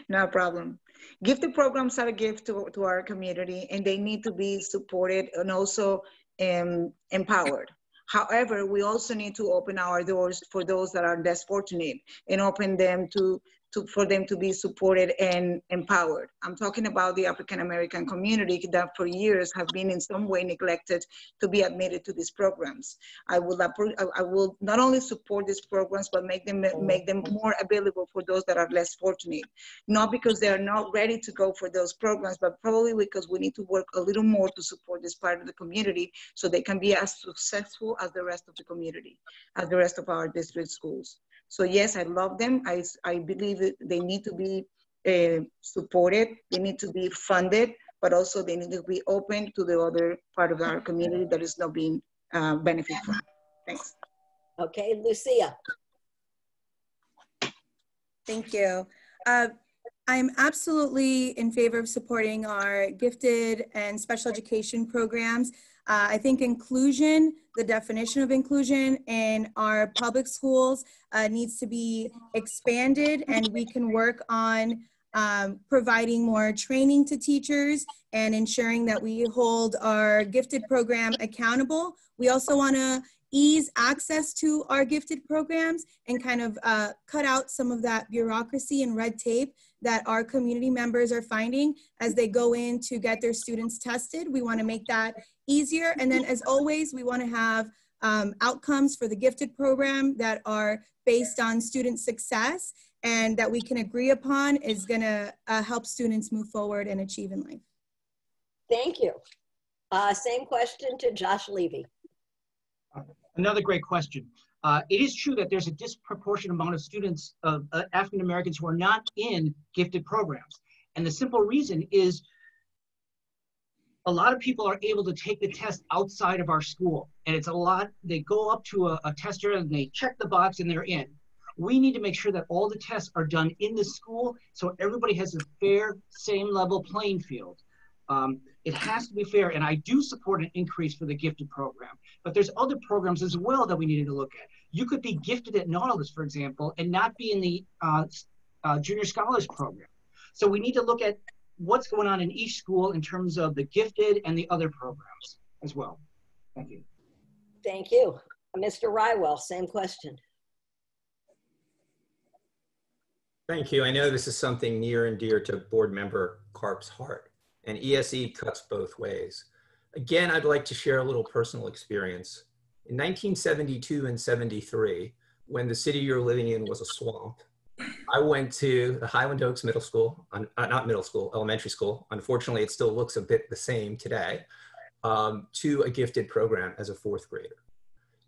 No problem. Gifted programs are a gift to, to our community and they need to be supported and also um, empowered. However, we also need to open our doors for those that are less fortunate and open them to to, for them to be supported and empowered. I'm talking about the African American community that for years have been in some way neglected to be admitted to these programs. I will, I will not only support these programs, but make them, make them more available for those that are less fortunate. Not because they're not ready to go for those programs, but probably because we need to work a little more to support this part of the community so they can be as successful as the rest of the community, as the rest of our district schools. So yes, I love them. I, I believe they need to be uh, supported. They need to be funded, but also they need to be open to the other part of our community that is not being uh, benefited from. Thanks. Okay, Lucia. Thank you. Uh, I'm absolutely in favor of supporting our gifted and special education programs. Uh, I think inclusion, the definition of inclusion in our public schools uh, needs to be expanded and we can work on um, providing more training to teachers and ensuring that we hold our gifted program accountable. We also want to ease access to our gifted programs and kind of uh, cut out some of that bureaucracy and red tape that our community members are finding as they go in to get their students tested. We want to make that easier. And then as always, we want to have um, outcomes for the gifted program that are based on student success and that we can agree upon is going to uh, help students move forward and achieve in life. Thank you. Uh, same question to Josh Levy. Another great question. Uh, it is true that there's a disproportionate amount of students, of uh, African Americans, who are not in gifted programs. And the simple reason is a lot of people are able to take the test outside of our school. And it's a lot, they go up to a, a tester and they check the box and they're in. We need to make sure that all the tests are done in the school so everybody has a fair, same level playing field. Um, it has to be fair, and I do support an increase for the gifted program. But there's other programs as well that we needed to look at. You could be gifted at Nautilus, for example, and not be in the uh, uh, Junior Scholars Program. So we need to look at what's going on in each school in terms of the gifted and the other programs as well. Thank you. Thank you. Mr. Rywell, same question. Thank you. I know this is something near and dear to board member Karp's heart. and ESE cuts both ways. Again, I'd like to share a little personal experience. In 1972 and 73, when the city you're living in was a swamp, I went to the Highland Oaks Middle School, uh, not middle school, elementary school. Unfortunately, it still looks a bit the same today, um, to a gifted program as a fourth grader.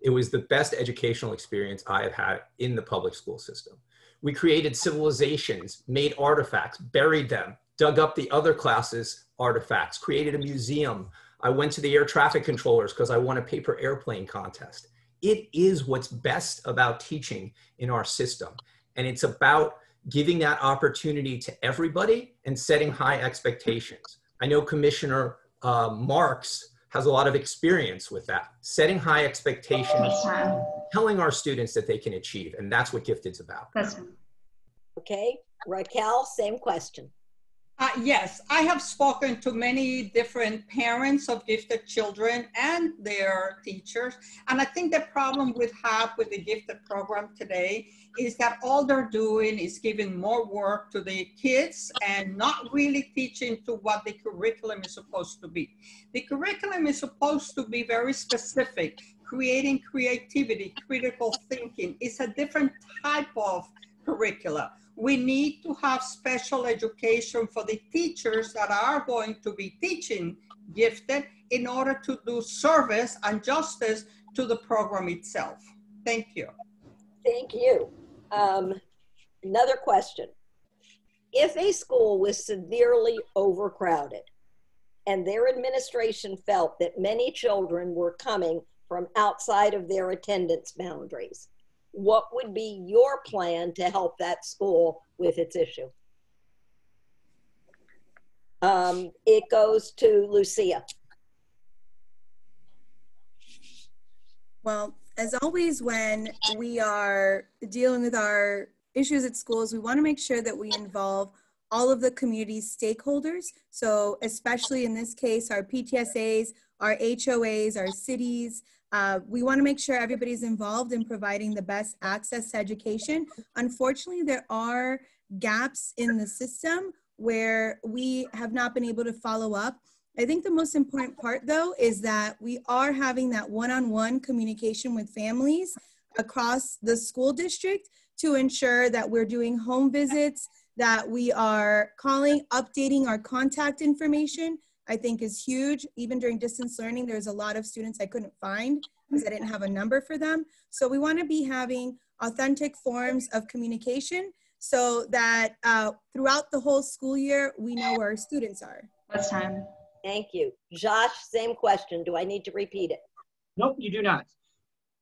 It was the best educational experience I have had in the public school system. We created civilizations, made artifacts, buried them, dug up the other classes' artifacts, created a museum. I went to the air traffic controllers because I won a paper airplane contest. It is what's best about teaching in our system. And it's about giving that opportunity to everybody and setting high expectations. I know Commissioner uh, Marks has a lot of experience with that, setting high expectations, telling our students that they can achieve. And that's what Gifted's about. Okay, Raquel, same question. Uh, yes, I have spoken to many different parents of gifted children and their teachers. And I think the problem we have with the gifted program today is that all they're doing is giving more work to the kids and not really teaching to what the curriculum is supposed to be. The curriculum is supposed to be very specific, creating creativity, critical thinking. It's a different type of curricula we need to have special education for the teachers that are going to be teaching gifted in order to do service and justice to the program itself. Thank you. Thank you. Um, another question. If a school was severely overcrowded and their administration felt that many children were coming from outside of their attendance boundaries, what would be your plan to help that school with its issue? Um, it goes to Lucia. Well, as always, when we are dealing with our issues at schools, we want to make sure that we involve all of the community stakeholders. So especially in this case, our PTSAs, our HOAs, our cities, uh, we want to make sure everybody's involved in providing the best access to education. Unfortunately, there are gaps in the system where we have not been able to follow up. I think the most important part, though, is that we are having that one on one communication with families across the school district to ensure that we're doing home visits, that we are calling, updating our contact information I think is huge. Even during distance learning, there's a lot of students I couldn't find because I didn't have a number for them. So we want to be having authentic forms of communication so that uh, throughout the whole school year, we know where our students are. That's time. Thank you. Josh, same question. Do I need to repeat it? Nope, you do not.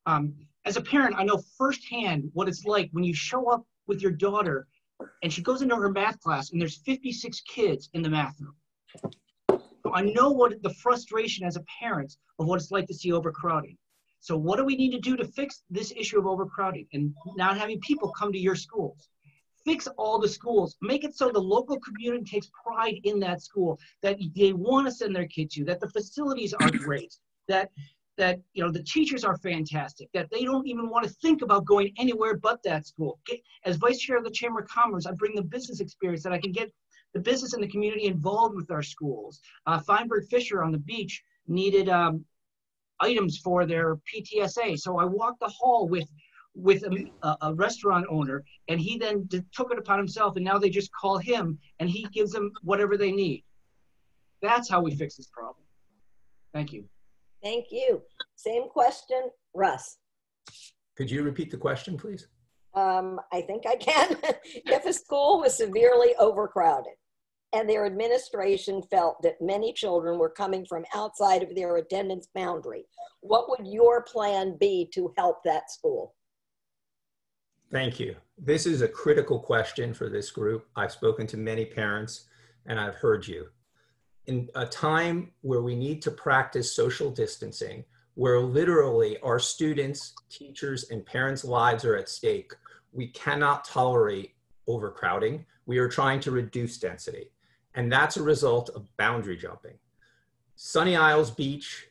Um, as a parent, I know firsthand what it's like when you show up with your daughter and she goes into her math class and there's 56 kids in the math room. I know what the frustration as a parent of what it's like to see overcrowding. So what do we need to do to fix this issue of overcrowding and not having people come to your schools? Fix all the schools. Make it so the local community takes pride in that school, that they want to send their kids to, that the facilities are great, that that you know the teachers are fantastic, that they don't even want to think about going anywhere but that school. As vice chair of the Chamber of Commerce, I bring the business experience that I can get the business and the community involved with our schools. Uh, Feinberg Fisher on the beach needed um, items for their PTSA. So I walked the hall with with a, a, restaurant owner and he then took it upon himself and now they just call him and he gives them whatever they need. That's how we fix this problem. Thank you. Thank you. Same question, Russ. Could you repeat the question, please? Um, I think I can. if a school was severely overcrowded, and their administration felt that many children were coming from outside of their attendance boundary. What would your plan be to help that school? Thank you. This is a critical question for this group. I've spoken to many parents and I've heard you. In a time where we need to practice social distancing, where literally our students, teachers, and parents' lives are at stake, we cannot tolerate overcrowding. We are trying to reduce density. And that's a result of boundary jumping. Sunny Isles Beach,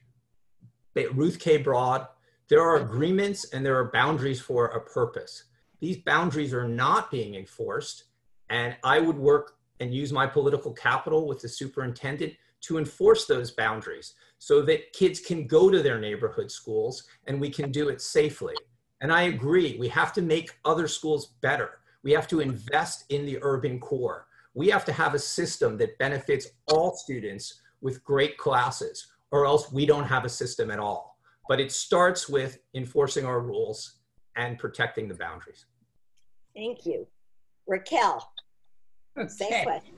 Ruth K. Broad, there are agreements and there are boundaries for a purpose. These boundaries are not being enforced. And I would work and use my political capital with the superintendent to enforce those boundaries so that kids can go to their neighborhood schools and we can do it safely. And I agree, we have to make other schools better. We have to invest in the urban core. We have to have a system that benefits all students with great classes, or else we don't have a system at all. But it starts with enforcing our rules and protecting the boundaries. Thank you. Raquel, same Okay. question.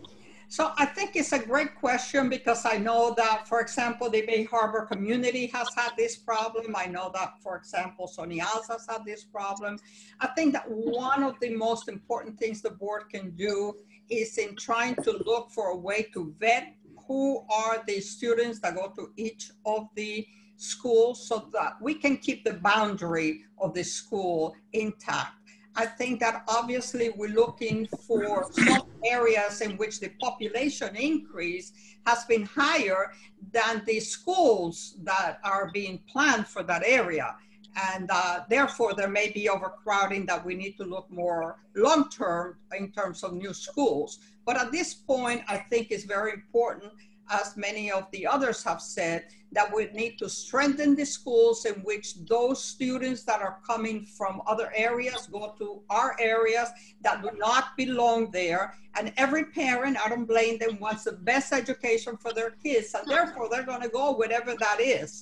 So I think it's a great question because I know that, for example, the Bay Harbor community has had this problem. I know that, for example, Sunny Isles has had this problem. I think that one of the most important things the board can do is in trying to look for a way to vet who are the students that go to each of the schools so that we can keep the boundary of the school intact. I think that obviously we're looking for some areas in which the population increase has been higher than the schools that are being planned for that area. And uh, therefore, there may be overcrowding that we need to look more long-term in terms of new schools. But at this point, I think it's very important, as many of the others have said, that we need to strengthen the schools in which those students that are coming from other areas go to our areas that do not belong there. And every parent, I don't blame them, wants the best education for their kids. And therefore, they're going to go wherever that is.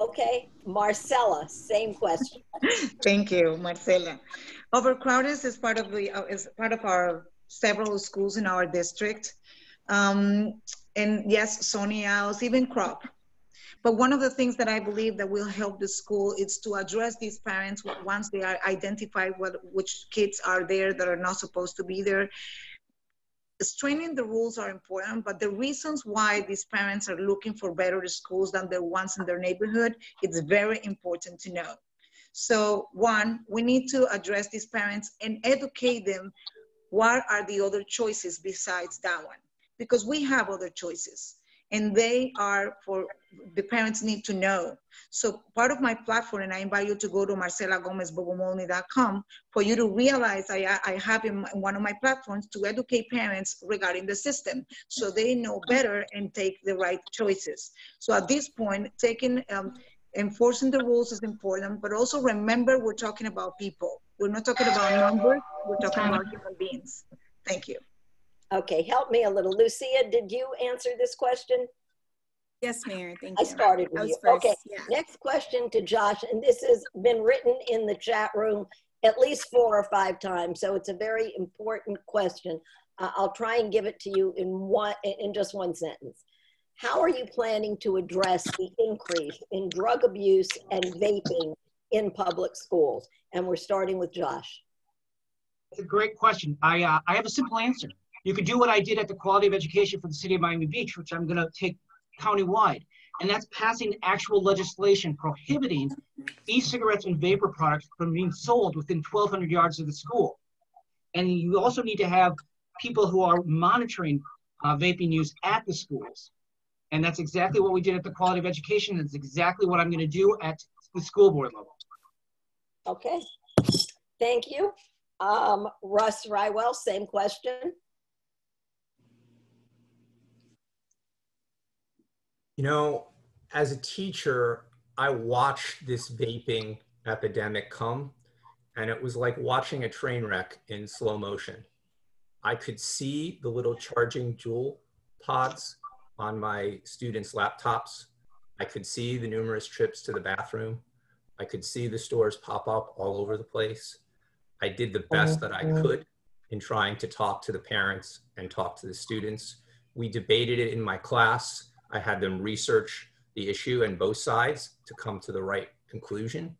Okay, Marcella, same question. Thank you, Marcella. Overcrowded is part of the uh, is part of our several schools in our district, um, and yes, Sony even Krop. But one of the things that I believe that will help the school is to address these parents once they are identified what which kids are there that are not supposed to be there. Straining the rules are important, but the reasons why these parents are looking for better schools than the ones in their neighborhood, it's very important to know. So one, we need to address these parents and educate them what are the other choices besides that one? Because we have other choices and they are for the parents need to know. So part of my platform, and I invite you to go to marcelagomezbogomolny.com for you to realize I, I have in one of my platforms to educate parents regarding the system so they know better and take the right choices. So at this point, taking um, enforcing the rules is important, but also remember we're talking about people. We're not talking about numbers, we're talking about human beings. Thank you. Okay, help me a little. Lucia, did you answer this question? Yes, Mayor, thank I you. I started I with was you. first, Okay, yeah. next question to Josh, and this has been written in the chat room at least four or five times, so it's a very important question. Uh, I'll try and give it to you in one, in in just one sentence. How are you planning to address the increase in drug abuse and vaping in public schools? And we're starting with Josh. It's a great question. I, uh, I have a simple answer. You could do what I did at the Quality of Education for the City of Miami Beach, which I'm going to take countywide, and that's passing actual legislation prohibiting e-cigarettes and vapor products from being sold within 1,200 yards of the school. And you also need to have people who are monitoring uh, vaping use at the schools. And that's exactly what we did at the Quality of Education. That's exactly what I'm going to do at the school board level. Okay, thank you. Um, Russ Rywell, same question. You know, as a teacher, I watched this vaping epidemic come, and it was like watching a train wreck in slow motion. I could see the little charging Juul pods on my students' laptops. I could see the numerous trips to the bathroom. I could see the stores pop up all over the place. I did the best that I mm-hmm. could in trying to talk to the parents and talk to the students. We debated it in my class. I had them research the issue and both sides to come to the right conclusion.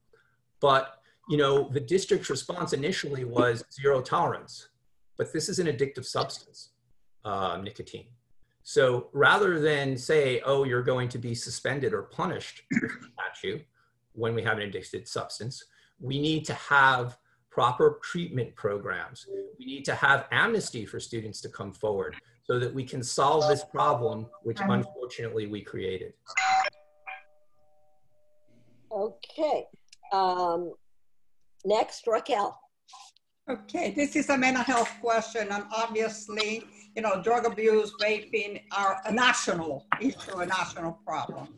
But, you know, the district's response initially was zero tolerance. But this is an addictive substance, uh, nicotine. So rather than say, oh, you're going to be suspended or punished at you when we have an addicted substance, we need to have proper treatment programs. We need to have amnesty for students to come forward so that we can solve this problem, which unfortunately we created. Okay. Um, next, Raquel. Okay, this is a mental health question, and obviously, you know, drug abuse, vaping are a national issue, a national problem.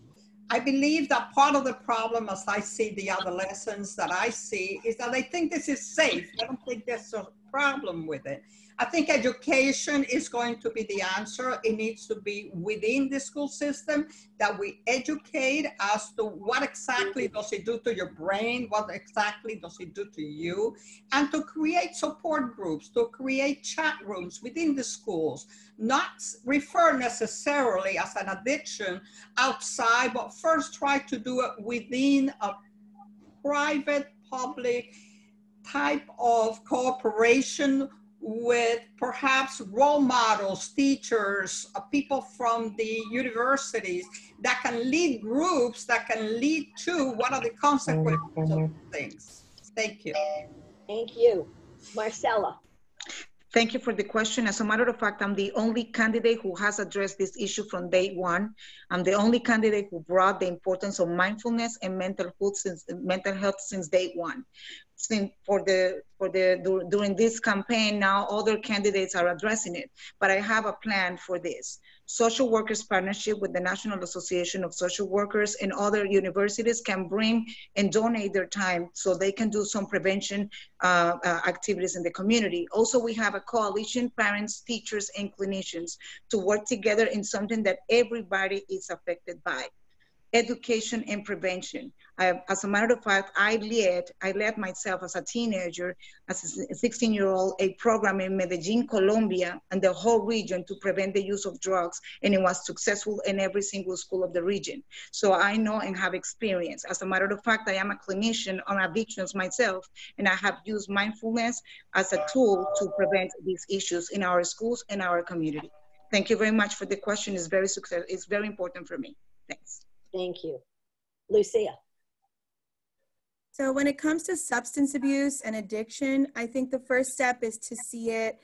I believe that part of the problem, as I see the adolescents that I see, is that they think this is safe. I don't think there's a problem with it. I think education is going to be the answer. It needs to be within the school system that we educate as to what exactly mm-hmm. does it do to your brain, what exactly does it do to you, and to create support groups, to create chat rooms within the schools, not refer necessarily as an addiction outside, but first try to do it within a private, public type of cooperation with perhaps role models, teachers, uh, people from the universities that can lead groups that can lead to what are the consequences of things. Thank you. Thank you. Marcella. Thank you for the question. As a matter of fact, I'm the only candidate who has addressed this issue from day one. I'm the only candidate who brought the importance of mindfulness and mental health since mental health since day one for the for the during this campaign now other candidates are addressing it. But i have a plan for this. Social workers partnership with the national association of social workers and other universities can bring and donate their time so they can do some prevention uh, uh, activities in the community. Also we have a coalition parents teachers and clinicians to work together in something that everybody is affected by education and prevention. I, as a matter of fact, I led, I led myself as a teenager, as a 16 year old, a program in Medellin, Colombia, and the whole region to prevent the use of drugs. And it was successful in every single school of the region. So I know and have experience. As a matter of fact, I am a clinician on addictions myself, and I have used mindfulness as a tool to prevent these issues in our schools and our community. Thank you very much for the question. It's very success. It's very important for me. Thanks. Thank you. Lucia. So when it comes to substance abuse and addiction, I think the first step is to see it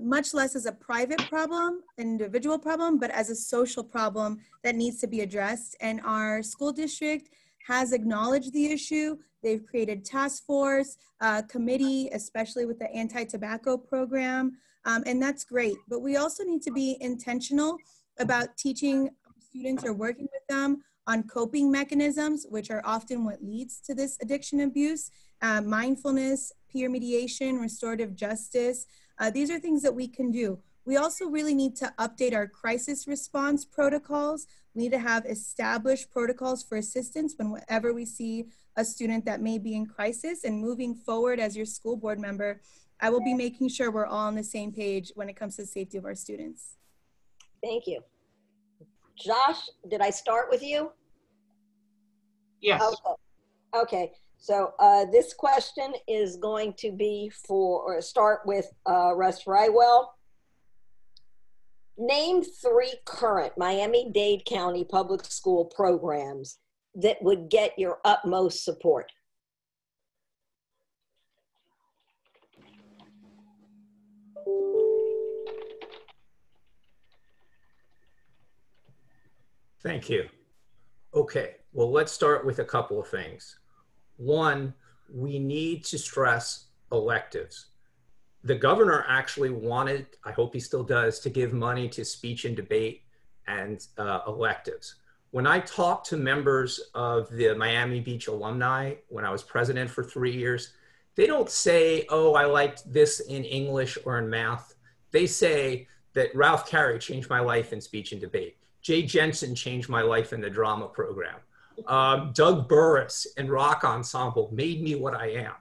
much less as a private problem, individual problem, but as a social problem that needs to be addressed. And our school district has acknowledged the issue. They've created task force, uh, committee, especially with the anti-tobacco program, um, and that's great. But we also need to be intentional about teaching students or working with them on coping mechanisms, which are often what leads to this addiction abuse, uh, mindfulness, peer mediation, restorative justice. Uh, these are things that we can do. We also really need to update our crisis response protocols. We need to have established protocols for assistance whenever we see a student that may be in crisis. And moving forward as your school board member, I will be making sure we're all on the same page when it comes to the safety of our students. Thank you. Josh, did I start with you? Yes. Okay. Okay. So uh, this question is going to be for, or start with uh, Russ Rywell. Name three current Miami-Dade County public school programs that would get your utmost support. Thank you. Okay, well, let's start with a couple of things. One, we need to stress electives. The governor actually wanted, I hope he still does, to give money to speech and debate and uh, electives. When I talked to members of the Miami Beach alumni when I was president for three years, they don't say, oh, I liked this in English or in math. They say that Ralph Carey changed my life in speech and debate. Jay Jensen changed my life in the drama program. Um, Doug Burris and Rock Ensemble made me what I am.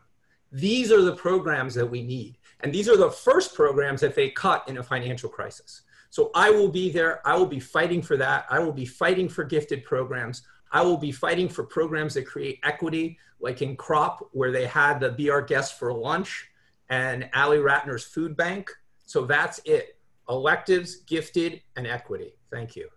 These are the programs that we need. And these are the first programs that they cut in a financial crisis. So I will be there. I will be fighting for that. I will be fighting for gifted programs. I will be fighting for programs that create equity, like in Krop, where they had the Be Our Guest for lunch and Ali Ratner's Food Bank. So that's it. Electives, gifted, and equity. Thank you.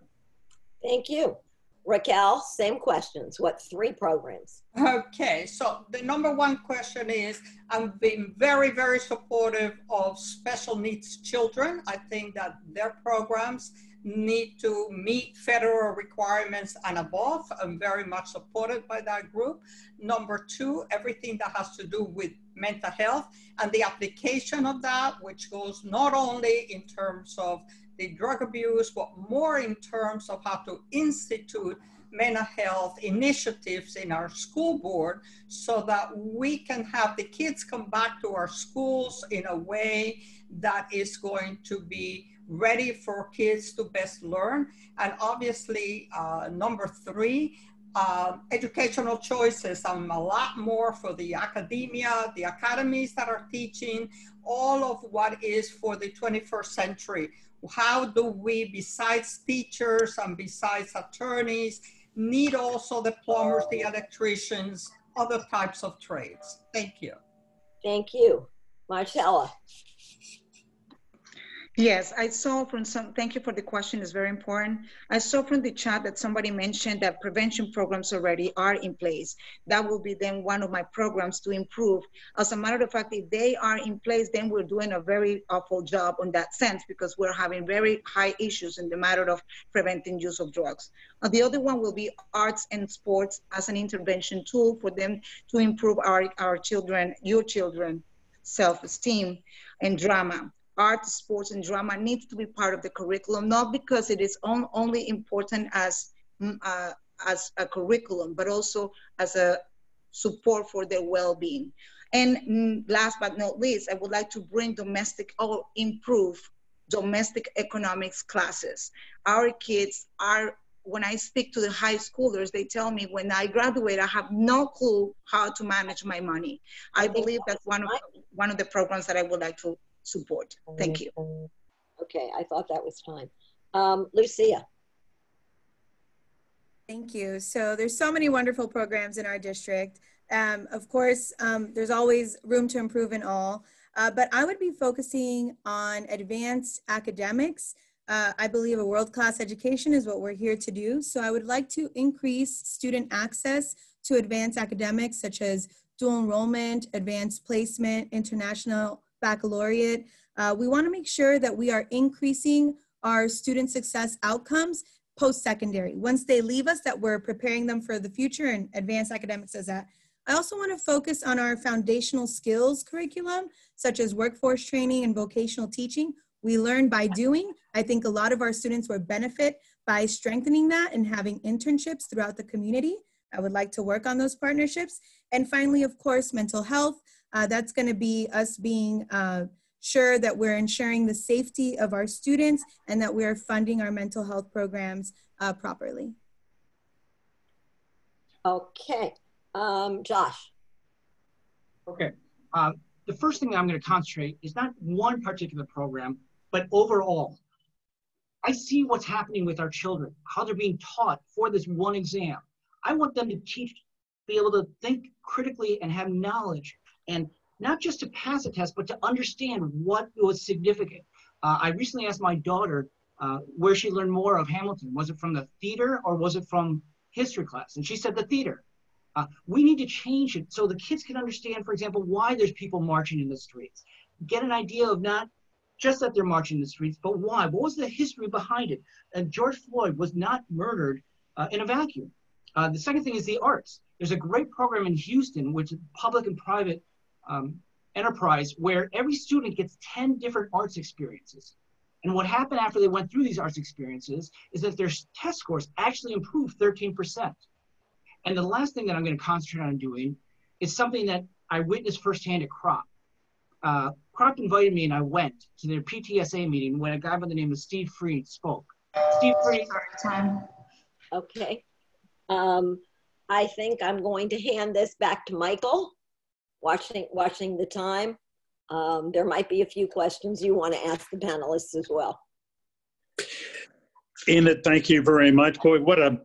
Thank you. Raquel, same questions. What three programs? Okay, so the number one question is I've been very, very supportive of special needs children. I think that their programs need to meet federal requirements and above. I'm very much supported by that group. Number two, everything that has to do with mental health and the application of that, which goes not only in terms of the drug abuse, but more in terms of how to institute mental health initiatives in our school board so that we can have the kids come back to our schools in a way that is going to be ready for kids to best learn. And obviously, uh, number three, uh, educational choices. I'm a lot more for the academia, the academies that are teaching, all of what is for the 21st century. How do we, besides teachers and besides attorneys, need also the plumbers, the electricians, other types of trades? Thank you. Thank you. Marcella. Yes, I saw from some, thank you for the question, it's very important. I saw from the chat that somebody mentioned that prevention programs already are in place. That will be then one of my programs to improve. As a matter of fact, if they are in place, then we're doing a very awful job on that sense because we're having very high issues in the matter of preventing use of drugs. Uh, the other one will be arts and sports as an intervention tool for them to improve our, our children, your children, self-esteem and drama art, sports, and drama needs to be part of the curriculum, not because it is on, only important as, mm, uh, as a curriculum, but also as a support for their well-being. And mm, last but not least, I would like to bring domestic or improve domestic economics classes. Our kids are, when I speak to the high schoolers, they tell me when I graduate, I have no clue how to manage my money. I believe that's one of, one of the programs that I would like to support. Thank you. Okay, I thought that was time. Um, Lucia. Thank you. So there's so many wonderful programs in our district. Um, of course, um, there's always room to improve in all, uh, but I would be focusing on advanced academics. Uh, I believe a world-class education is what we're here to do. So I would like to increase student access to advanced academics such as dual enrollment, advanced placement, international baccalaureate. Uh, we wanna make sure that we are increasing our student success outcomes post-secondary. Once they leave us, that we're preparing them for the future and advanced academics as that. I also want to focus on our foundational skills curriculum, such as workforce training and vocational teaching. We learn by doing. I think a lot of our students would benefit by strengthening that and having internships throughout the community. I would like to work on those partnerships. And finally, of course, mental health. Uh, that's going to be us being uh, sure that we're ensuring the safety of our students and that we're funding our mental health programs uh, properly. Okay. Um, Josh. Okay. Uh, the first thing that I'm going to concentrate is not one particular program, but overall. I see what's happening with our children, how they're being taught for this one exam. I want them to teach, be able to think critically and have knowledge and not just to pass a test, but to understand what was significant. Uh, I recently asked my daughter uh, where she learned more of Hamilton. Was it from the theater or was it from history class? And she said the theater. Uh, we need to change it so the kids can understand, for example, why there's people marching in the streets. Get an idea of not just that they're marching in the streets, but why? What was the history behind it? And George Floyd was not murdered uh, in a vacuum. Uh, the second thing is the arts. There's a great program in Houston, which public and private um, enterprise where every student gets 10 different arts experiences. And what happened after they went through these arts experiences is that their test scores actually improved 13%. And the last thing that I'm going to concentrate on doing is something that I witnessed firsthand at Krop. Uh, Krop invited me and I went to their PTSA meeting when a guy by the name of Steve Freed spoke. Steve Freed. Time. Okay. Um, I think I'm going to hand this back to Michael watching watching the time. Um, there might be a few questions you want to ask the panelists as well. Enid, thank you very much. Boy, what a,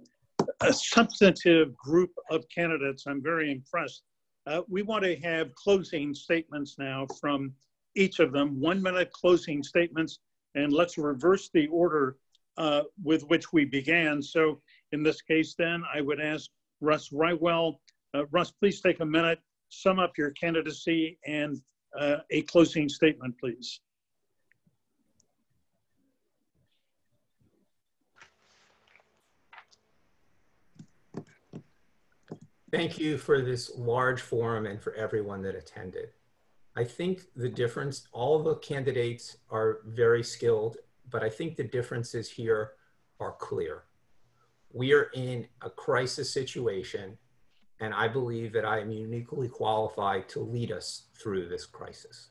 a substantive group of candidates. I'm very impressed. Uh, we want to have closing statements now from each of them, one minute closing statements, and let's reverse the order uh, with which we began. So in this case, then, I would ask Russ Rywell. Uh, Russ, please take a minute sum up your candidacy and uh, a closing statement, please. Thank you for this large forum and for everyone that attended. I think the difference, all the candidates are very skilled, but I think the differences here are clear. We are in a crisis situation and I believe that I am uniquely qualified to lead us through this crisis.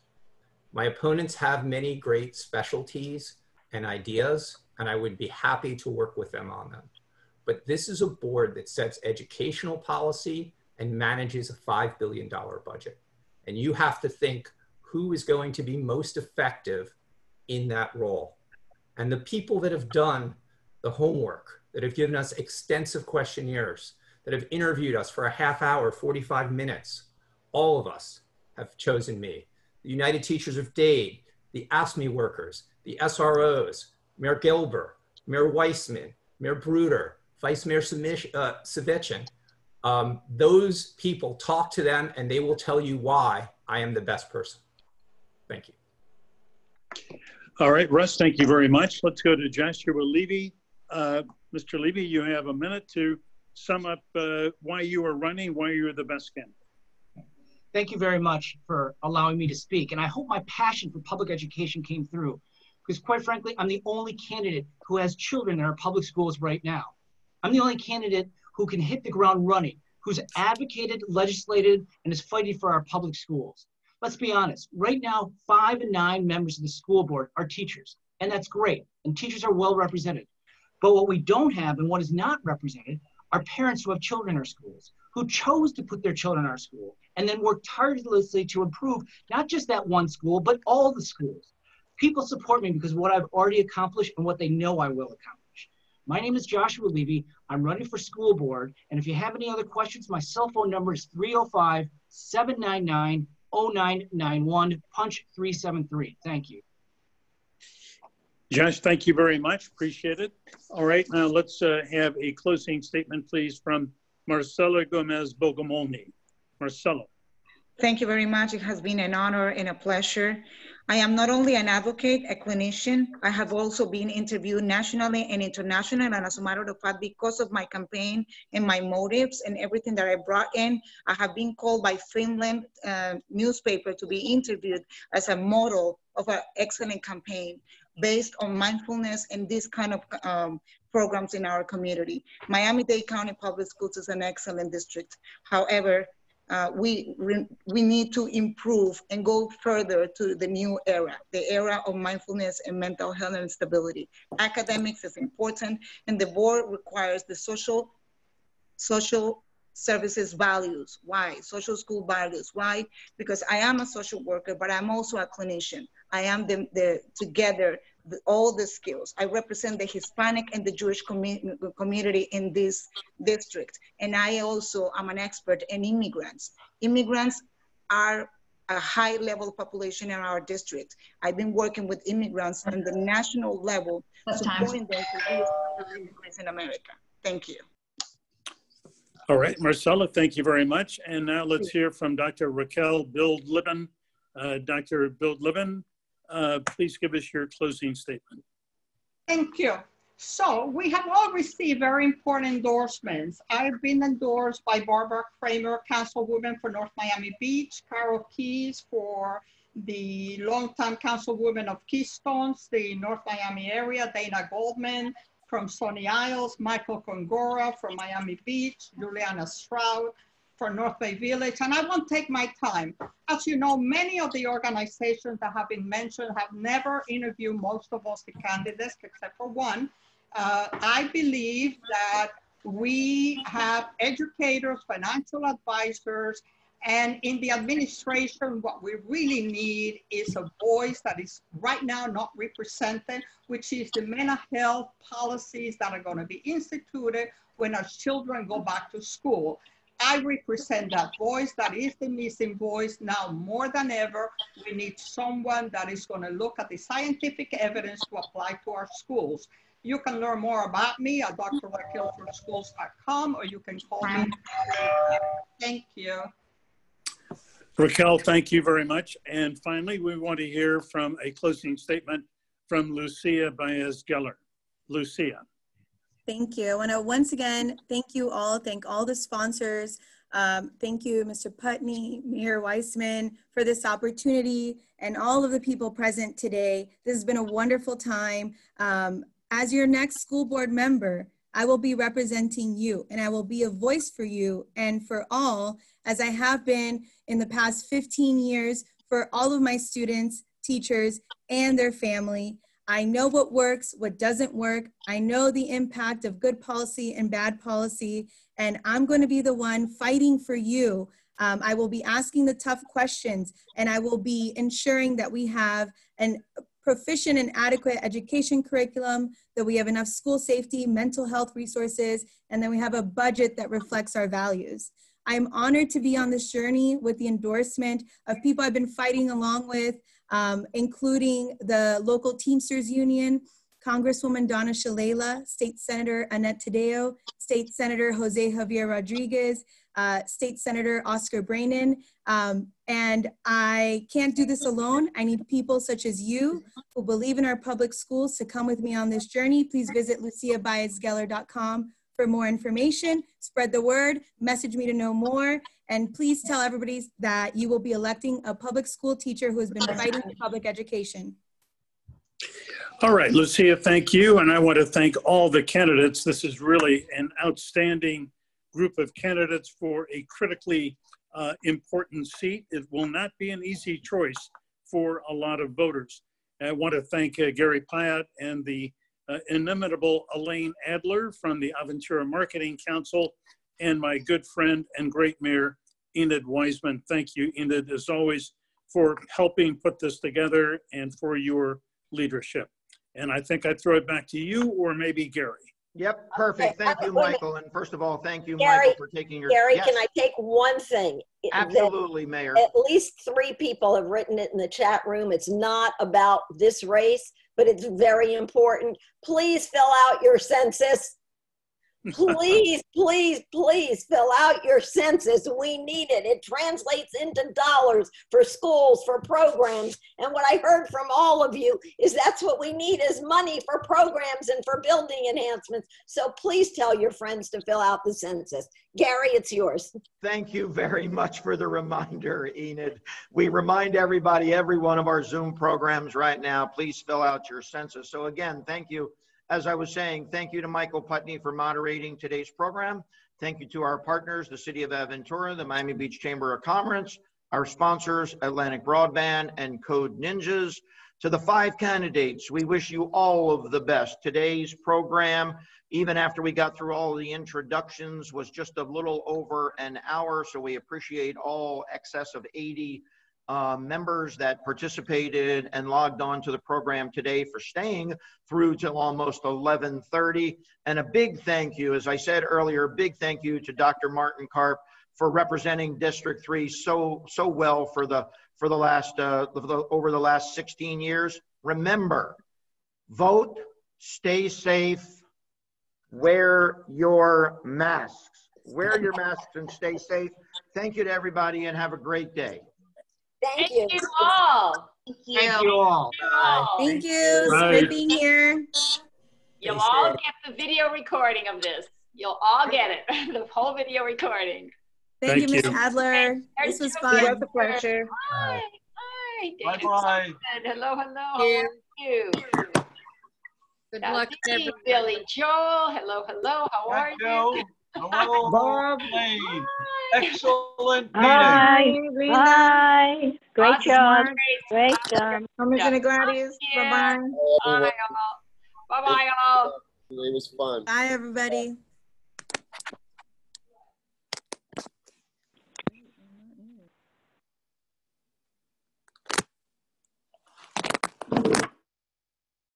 My opponents have many great specialties and ideas, and I would be happy to work with them on them. But this is a board that sets educational policy and manages a $5 billion budget. And you have to think who is going to be most effective in that role. And the people that have done the homework, that have given us extensive questionnaires, that have interviewed us for a half hour, 45 minutes, all of us have chosen me. The United Teachers of Dade, the AFSCME workers, the SROs, Mayor Gelber, Mayor Weisman, Mayor Bruder, Vice Mayor uh, um, those people talk to them and they will tell you why I am the best person. Thank you. All right, Russ, thank you very much. Let's go to Joshua Levy. Uh, Mr. Levy, you have a minute to sum up uh, why you are running, why you're the best candidate. Thank you very much for allowing me to speak. And I hope my passion for public education came through because quite frankly, I'm the only candidate who has children in our public schools right now. I'm the only candidate who can hit the ground running, who's advocated, legislated, and is fighting for our public schools. Let's be honest, right now, five and nine members of the school board are teachers, and that's great, and teachers are well represented. But what we don't have and what is not represented are parents who have children in our schools, who chose to put their children in our school, and then work tirelessly to improve not just that one school, but all the schools. People support me because of what I've already accomplished and what they know I will accomplish. My name is Joshua Levy. I'm running for school board. And if you have any other questions, my cell phone number is 305 799 0991, punch 373. Thank you. Josh, thank you very much. Appreciate it. All right, now let's uh, have a closing statement, please, from Marcella Gomez Bogomolni. Marcelo. Thank you very much. It has been an honor and a pleasure. I am not only an advocate, a clinician, I have also been interviewed nationally and internationally. And as a matter of fact, because of my campaign and my motives and everything that I brought in, I have been called by Finland uh, newspaper to be interviewed as a model of an excellent campaign based on mindfulness and these kind of um, programs in our community. Miami-Dade County Public Schools is an excellent district. However, uh, we, we need to improve and go further to the new era, the era of mindfulness and mental health and stability. Academics is important and the board requires the social, social services values. Why? Social school values. Why? Because I am a social worker, but I'm also a clinician. I am the, the together the, all the skills. I represent the Hispanic and the Jewish commu community in this district. And I also am an expert in immigrants. Immigrants are a high level population in our district. I've been working with immigrants on the national level, supporting them to be immigrants in America. Thank you. All right, Marcella, thank you very much. And now let's hear from Dr. Raquel Bild-Libbin. Uh, Dr. Bild-Libbin, uh, please give us your closing statement. Thank you. So we have all received very important endorsements. I've been endorsed by Barbara Kramer, Councilwoman for North Miami Beach, Carol Keys for the longtime Councilwoman of Keystones, the North Miami area, Dana Goldman from Sunny Isles, Michael Gongora from Miami Beach, Juliana Stroud, for North Bay Village. And I won't take my time. As you know, many of the organizations that have been mentioned have never interviewed most of us, the candidates, except for one. Uh, I believe that we have educators, financial advisors, and in the administration, what we really need is a voice that is right now not represented, which is the mental health policies that are going to be instituted when our children go back to school. I represent that voice. That is the missing voice. Now, more than ever, we need someone that is going to look at the scientific evidence to apply to our schools. You can learn more about me at drraquelforschools.com or you can call me. Thank you. Raquel, thank you very much. And finally, we want to hear from a closing statement from Lucia Baez Geller. Lucia. Thank you. I want to once again thank you all, thank all the sponsors Um, thank you, Mr. Putney, Mayor Weisman, for this opportunity and all of the people present today. This has been a wonderful time. Um, as your next school board member, I will be representing you and I will be a voice for you and for all, as I have been in the past 15 years for all of my students, teachers, and their family. I know what works, what doesn't work. I know the impact of good policy and bad policy, and I'm going to be the one fighting for you. Um, I will be asking the tough questions, and I will be ensuring that we have an proficient and adequate education curriculum, that we have enough school safety, mental health resources, and then we have a budget that reflects our values. I'm honored to be on this journey with the endorsement of people I've been fighting along with, um, including the local Teamsters Union, Congresswoman Donna Shalala, State Senator Annette Taddeo, State Senator Jose Javier Rodriguez, uh, State Senator Oscar Braynon. Um, and I can't do this alone. I need people such as you who believe in our public schools to come with me on this journey. Please visit luciabaezgeller.com for more information. Spread the word, message me to know more, and please tell everybody that you will be electing a public school teacher who has been fighting for public education. All right, Lucia, thank you. And I want to thank all the candidates. This is really an outstanding group of candidates for a critically uh, important seat. It will not be an easy choice for a lot of voters. I want to thank uh, Gary Pyatt and the uh, inimitable Elaine Adler from the Aventura Marketing Council and my good friend and great mayor, Enid Weisman. Thank you, Enid, as always, for helping put this together and for your leadership. And I think I'd throw it back to you or maybe Gary. Yep, perfect. Thank you, Michael. And first of all, thank you, Gary, Michael, for taking your. Gary, Yes, can I take one thing? That Absolutely, Mayor. At least three people have written it in the chat room. It's not about this race, but it's very important. Please fill out your census. Please, please, please fill out your census. We need it. It translates into dollars for schools, for programs. And what I heard from all of you is that's what we need is money for programs and for building enhancements. So please tell your friends to fill out the census. Gary, it's yours. Thank you very much for the reminder, Enid. We remind everybody, every one of our Zoom programs right now, please fill out your census. So again, thank you. As I was saying, thank you to Michael Putney for moderating today's program. Thank you to our partners, the City of Aventura, the Miami Beach Chamber of Commerce, our sponsors, Atlantic Broadband and Code Ninjas. To the five candidates, we wish you all of the best. Today's program, even after we got through all the introductions, was just a little over an hour. So we appreciate all excess of 80 uh, members that participated and logged on to the program today for staying through till almost 11:30. And a big thank you, as I said earlier, a big thank you to Dr. Martin Karp for representing District 3 so so well for the for the last uh, the, over the last 16 years. Remember, vote, stay safe, wear your masks. Wear your masks and stay safe. Thank you to everybody and have a great day. Thank, you. all. Thank you. Thank you all. Thank you. It's Bye. great being here. You'll all get the video recording of this. You'll all get it, the whole video recording. Thank, you, Thank Ms. you. Adler. This was fun. It was a pleasure. Hi, hi. Bye bye. Hello, hello. How are you? Good Now, luck, Steve, everyone. Billy Joel. Hello, hello. How are Joe. you? Hello, Bob. Elaine. Excellent meeting. Hi. Hi. Great Awesome. job. Great. Great job. Commissioner Gladys, bye-bye. Bye, all. Bye-bye, all. It was fun. Bye, everybody.